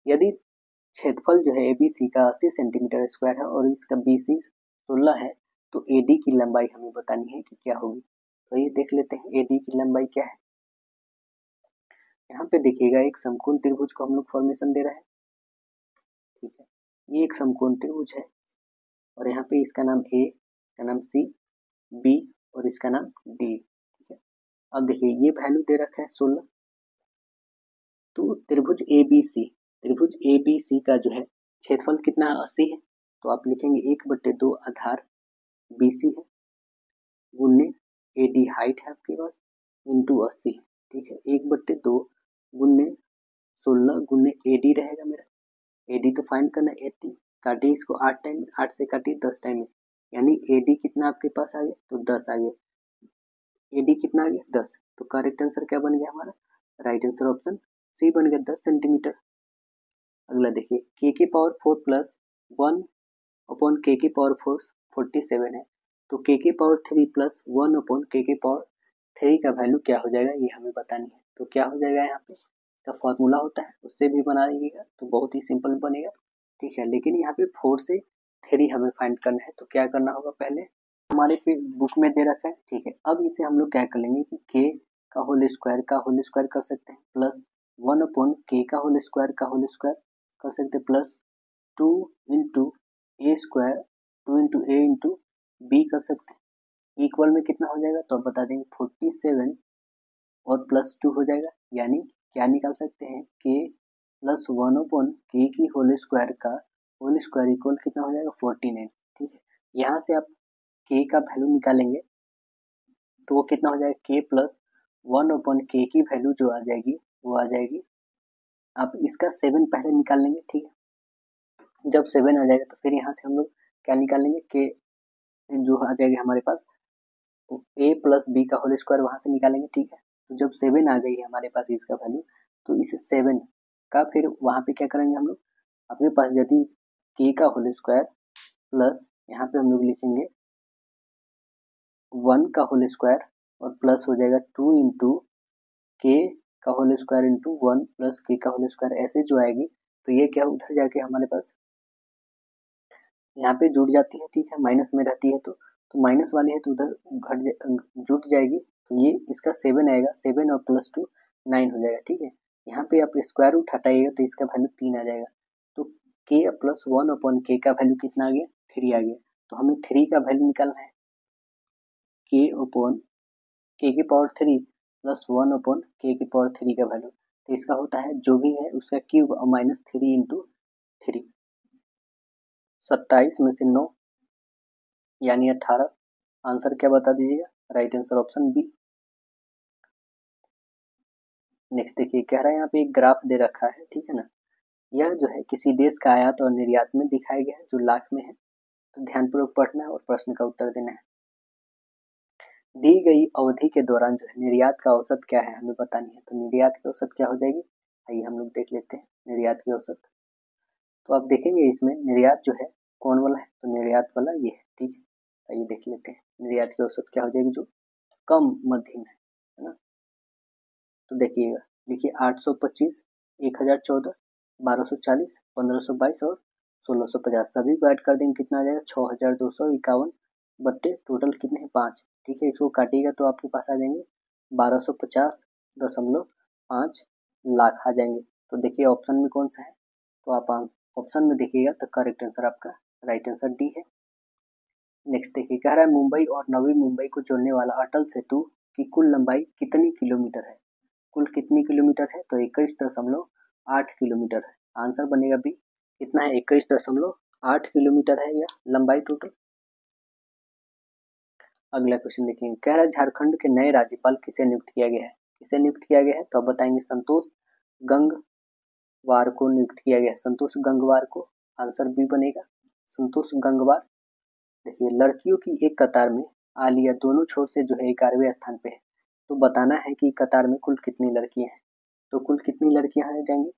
यदि क्षेत्रफल जो है ए बी सी का अस्सी सेंटीमीटर स्क्वायर है और इसका बी सी सोलह है तो ए डी की लंबाई हमें बतानी है कि क्या होगी। तो ये देख लेते हैं ए डी की लंबाई क्या है। यहाँ पे देखिएगा एक समकोण त्रिभुज को हम लोग फॉर्मेशन दे रहे हैं। ठीक है? ये एक समकोण त्रिभुज है और यहाँ पे इसका नाम ए इसका नाम सी बी और इसका नाम डी ठीक है? अब देखिए, ये वैल्यू दे रखा है सोलह। तो त्रिभुज ए बी सी त्रिभुज ए बी सी का जो है क्षेत्रफल कितना है अस्सी है? तो आप लिखेंगे एक बट्टे दो आधार बी सी है गुन्ने ए डी हाइट है आपके पास इंटू अस्सी। ठीक है? एक बट्टे दो गुन्ने सोलह, गुन्ने ए डी रहेगा मेरा। ए डी तो फाइंड करना एट्टी काटिए इसको आठ टाइम आठ से काटिए दस टाइम में। यानी ए डी कितना आपके पास आ गया? तो दस आ गया। ए डी कितना आ गया? दस। तो करेक्ट आंसर क्या बन गया हमारा? राइट आंसर ऑप्शन सी बन गया दस सेंटीमीटर अगला देखिए के के power four plus one upon k के पावर फोर फोर्टी सेवन है। तो के के power three plus one upon k के पावर थ्री का वैल्यू क्या हो जाएगा? ये हमें बतानी है। तो क्या हो जाएगा यहाँ पे? का फॉर्मूला होता है, उससे भी बना दीजिएगा तो बहुत ही सिंपल बनेगा, ठीक है? लेकिन यहाँ पे फोर से थ्री हमें फाइंड करना है तो क्या करना होगा पहले? हमारे पे बुक में दे रखा है, ठीक है? अब इसे हम लोग क्या कर लेंगे कि के का होल स्क्वायर का होल स्क्वायर कर सकते हैं प्लस वन अपॉन के का होल स्क्वायर का होल स्क्वायर कर सकते हैं plus two into a square two into a into b कर सकते हैं। इक्वल में कितना हो जाएगा? तो अब बता देंगे फोर्टी सेवन और प्लस टू हो जाएगा। यानी क्या निकाल सकते हैं? के प्लस वन ओपन के की होल स्क्वायर का होल स्क्वायर इक्वल कितना हो जाएगा? फोर्टी नाइन ठीक है? यहाँ से आप के का वैल्यू निकालेंगे तो वो कितना हो जाएगा? के प्लस वन ओपन के की वैल्यू जो आ जाएगी, वो आ जाएगी। आप इसका सेवन पहले निकाल लेंगे, ठीक है? जब सेवन आ जाएगा तो फिर यहाँ से हम लोग क्या निकालेंगे? के जो आ जाएगी हमारे पास ए प्लस बी का होल स्क्वायर वहाँ से निकालेंगे, ठीक है? जब सेवन आ गई है हमारे पास इसका वैल्यू तो इस सेवन का फिर वहाँ पे क्या करेंगे हम लोग? अपने पास यदि के का होल स्क्वायर प्लस यहाँ पे हम लोग लिखेंगे वन का होल स्क्वायर और प्लस हो जाएगा टू इंटू के का whole square into one plus k का होल स्क्वायर ऐसे जो आएगी तो ये क्या उधर जाके हमारे पास यहाँ पे जुड़ जाती है, ठीक है? माइनस में रहती है तो तो माइनस वाली है तो उधर घट जुट जाएगी। तो ये इसका सेवन आएगा सेवन और प्लस टू नाइन हो जाएगा, ठीक है? यहाँ पे आप स्क्वायर रूट हटाइएगा तो इसका वैल्यू तीन आ जाएगा। तो के प्लस वन अपॉन के का वैल्यू कितना आ गया? थ्री आ गया। तो हमें थ्री का वैल्यू निकालना है। के अपॉन के की power three plus one upon k की पावर थ्री का वैल्यू तो इसका होता है, जो भी है, उसका क्यूब और माइनस थ्री इंटू थ्री सत्ताईस में से नौ, यानी अठारह, आंसर क्या बता दीजिएगा? Right answer option B next देखिए, कह रहा है यहाँ पे एक ग्राफ दे रखा है, ठीक है ना? यह जो है किसी देश का आयात और निर्यात में दिखाया गया है, जो लाख में है। तो ध्यानपूर्वक पढ़ना है और प्रश्न का उत्तर देना है। दी गई अवधि के दौरान जो है निर्यात का औसत क्या है, हमें बतानी है। तो निर्यात की औसत क्या हो जाएगी? आइए हम लोग देख लेते हैं, निर्यात की औसत। तो आप देखेंगे इसमें निर्यात जो है, कौन वाला है? तो निर्यात वाला ये है, ठीक है? आइए देख लेते हैं, निर्यात की औसत क्या हो जाएगी जो कम मध्यम है। तो देखिएगा देखिए आठ सौ पच्चीस, एक हज़ार चौदह, बारह सौ चालीस, पंद्रह सौ बाईस और सोलह सौ पचास। सभी को ऐड कर देंगे, कितना आ जाएगा? छः हज़ार दो सौ इक्यावन। बट्टे टोटल कितने हैं? पाँच। ठीक है, इसको काटिएगा तो आपके पास आ जाएँगे बारह सौ पचास दशमलव पाँच लाख आ जाएँगे। तो देखिए ऑप्शन में कौन सा है? तो आप ऑप्शन में देखिएगा तो करेक्ट आंसर आपका राइट आंसर डी है। नेक्स्ट देखिए, कह रहा है मुंबई और नवी मुंबई को जोड़ने वाला अटल सेतु की कुल लंबाई कितनी किलोमीटर है? कुल कितनी किलोमीटर है? तो इक्कीस दशमलव आठ किलोमीटर है। आंसर बनेगा बी। कितना है? इक्कीस दशमलव आठ किलोमीटर है यह लंबाई टोटल। अगला क्वेश्चन देखेंगे कह रहा झारखंड के नए राज्यपाल किसे नियुक्त किया गया है? किसे नियुक्त किया गया है? तो आप बताएँगे संतोष गंगवार को नियुक्त किया गया है। संतोष गंगवार को आंसर बी बनेगा। संतोष गंगवार। देखिए, लड़कियों की एक कतार में आलिया दोनों छोर से जो है ग्यारहवें स्थान पे है। तो बताना है कि कतार में कुल कितनी लड़कियाँ हैं। तो कुल कितनी लड़कियाँ आ जाएँगी?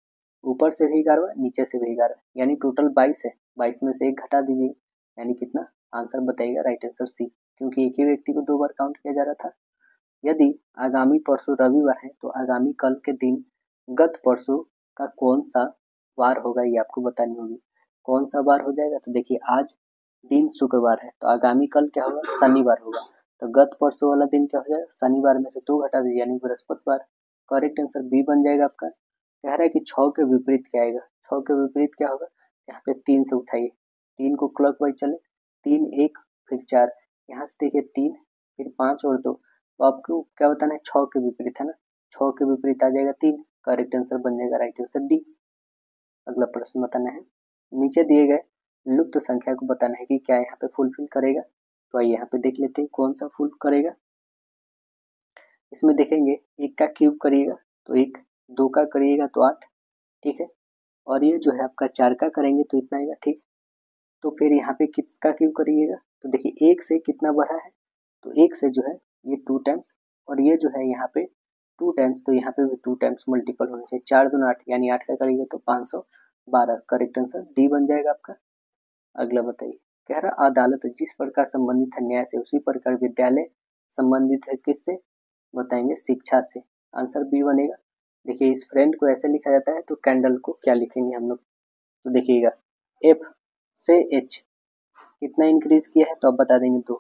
ऊपर से भी ग्यारह, नीचे से भी ग्यारह, यानी टोटल बाईस है। बाईस में से एक घटा दीजिए, यानी कितना? आंसर बताइएगा राइट आंसर सी क्योंकि एक ही व्यक्ति को दो बार काउंट किया जा रहा था। यदि आगामी परसों रविवार है तो आगामी कल के दिन, गत परसों का कौन सा वार होगा, ये आपको बतानी होगी। कौन सा वार हो जाएगा? तो देखिए, आज दिन शुक्रवार है तो आगामी कल क्या होगा? शनिवार होगा। तो गत परसों वाला दिन क्या हो जाएगा? शनिवार में से दो घटा दीजिए, यानी बृहस्पतिवार। करेक्ट आंसर बी बन जाएगा आपका। कह रहा है कि छ के विपरीत क्या आएगा? छ के विपरीत क्या होगा? यहाँ पे तीन से उठाइए। तीन को क्लॉक वाइज चले। तीन, एक, फिर चार। यहाँ से देखिए तीन, फिर पाँच और दो। तो आपको क्या बताना है? छ के विपरीत, है ना? छ के विपरीत आ जाएगा तीन। करेक्ट आंसर बन जाएगा राइट आंसर डी अगला प्रश्न बताना है। नीचे दिए गए लुप्त संख्या को बताना है कि क्या यहाँ पे फुलफिल करेगा। तो आइए यहाँ पे देख लेते हैं कौन सा फुल करेगा। इसमें देखेंगे, एक का क्यूब करिएगा तो एक, दो का करिएगा तो आठ, ठीक है? और ये जो है आपका चार का करेंगे तो इतना आएगा, ठीक? तो फिर यहाँ पे किसका क्यूब करिएगा? तो देखिए, एक से कितना बढ़ा है? तो एक से जो है, ये टू टाइम्स और ये जो है यहाँ पे टू टाइम्स तो यहाँ पे भी टू टाइम्स मल्टीपल होना चाहिए। चार दो आठ, यानी आठ का करेंगे तो पाँच सौ बारह। करेक्ट आंसर डी बन जाएगा आपका। अगला बताइए। कह रहा, अदालत जिस प्रकार संबंधित है, न्याय से, उसी प्रकार विद्यालय संबंधित है। किससे? बताएँगे शिक्षा से। आंसर बी बनेगा। देखिए, इस फ्रेंड को ऐसे लिखा जाता है तो कैंडल को क्या लिखेंगे हम लोग? तो देखिएगा एफ़ से एच कितना इंक्रीज किया है तो अब बता देंगे दो।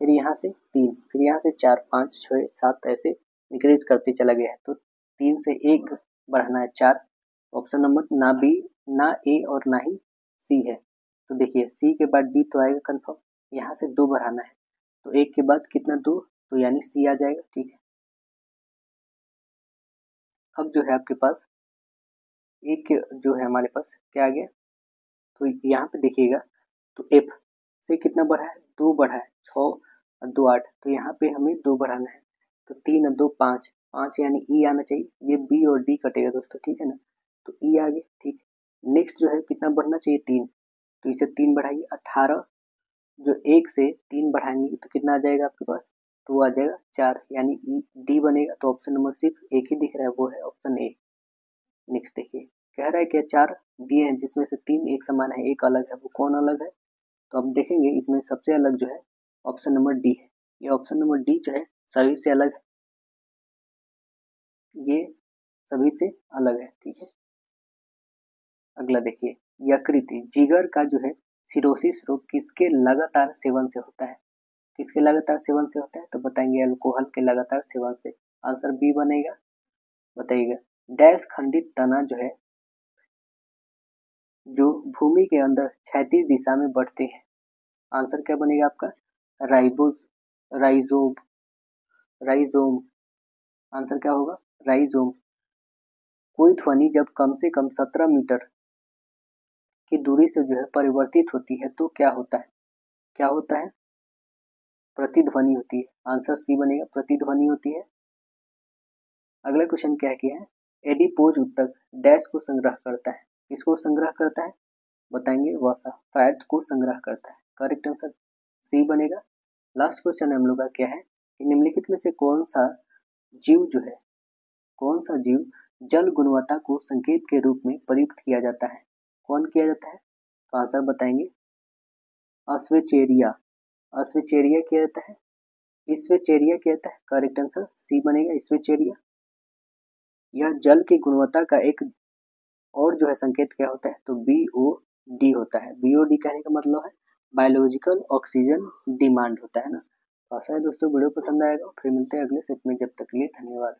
फिर यहाँ से तीन, फिर यहाँ से चार, पाँच छः सात, ऐसे इंक्रीज करते चला गया है। तो तीन से एक बढ़ाना है चार। ऑप्शन नंबर ना बी ना ए और ना ही सी है। तो देखिए सी के बाद डी तो आएगा कन्फर्म यहाँ से दो बढ़ाना है। तो एक के बाद कितना दो? तो यानी सी आ जाएगा, ठीक है? अब जो है आपके पास, एक जो है हमारे पास, क्या आ गया? तो यहाँ पे देखिएगा तो एफ़ से कितना बढ़ा है? दो बढ़ा है, छ और दो आठ। तो यहाँ पे हमें दो बढ़ाना है। तो तीन और दो, पाँच। पाँच यानी ई e आना चाहिए। ये बी और डी कटेगा दोस्तों, ठीक है ना? तो ई e आ गया, ठीक। नेक्स्ट जो है कितना बढ़ना चाहिए? तीन। तो इसे तीन बढ़ाइए अठारह। जो एक से तीन बढ़ाएँगे तो कितना आ जाएगा आपके पास? तो वो आ जाएगा चार, यानी ई, डी बनेगा तो ऑप्शन नंबर सिर्फ़ एक ही दिख रहा है, वो है ऑप्शन ए नेक्स्ट देखिए, कह रहा है कि चार दिए हैं, जिसमें से तीन एक समान है, एक अलग है, वो कौन अलग है? तो अब देखेंगे, इसमें सबसे अलग जो है ऑप्शन नंबर डी है। ये ऑप्शन नंबर डी जो है, सभी से अलग है। ये सभी से अलग है, ठीक है? अगला देखिए यकृति, जिगर का जो है सिरोसिस रोग किसके लगातार सेवन से होता है? किसके लगातार सेवन से होता है? तो बताएँगे अल्कोहल के लगातार सेवन से। आंसर बी बनेगा। बताइएगा। डैश खंडित तना जो है, जो भूमि के अंदर क्षैतिज दिशा में बढ़ते हैं। आंसर क्या बनेगा आपका? राइबोज राइजोम राइजोम आंसर क्या होगा? राइजोम कोई ध्वनि जब कम से कम सत्रह मीटर की दूरी से जो है परिवर्तित होती है तो क्या होता है? क्या होता है? प्रतिध्वनि होती है। आंसर सी बनेगा, प्रतिध्वनि होती है। अगला क्वेश्चन क्या किया है? एडिपोज उत्तक डैश को संग्रह करता है। किसको संग्रह करता है? बताएँगे, वसा फैट को संग्रह करता है। करेक्ट आंसर सी बनेगा। लास्ट क्वेश्चन हम लोग का क्या है? कि निम्नलिखित में से कौन सा जीव जो है, कौन सा जीव जल गुणवत्ता को संकेत के रूप में प्रयुक्त किया जाता है? कौन किया जाता है? तो आंसर बताएँगे। अस्वेचेरिया। अस्वेचेरिया किया जाता है? इसवेचेरिया किया जाता है? करेक्ट आंसर सी बनेगा, इसवेचेरिया। यह जल की गुणवत्ता का एक और जो है संकेत क्या होता है? तो बी ओ डी होता है। बी ओ डी कहने का मतलब है बायोलॉजिकल ऑक्सीजन डिमांड होता है ना। तो आशा है दोस्तों वीडियो पसंद आएगा। फिर मिलते हैं अगले सेट में। जब तक के लिए धन्यवाद।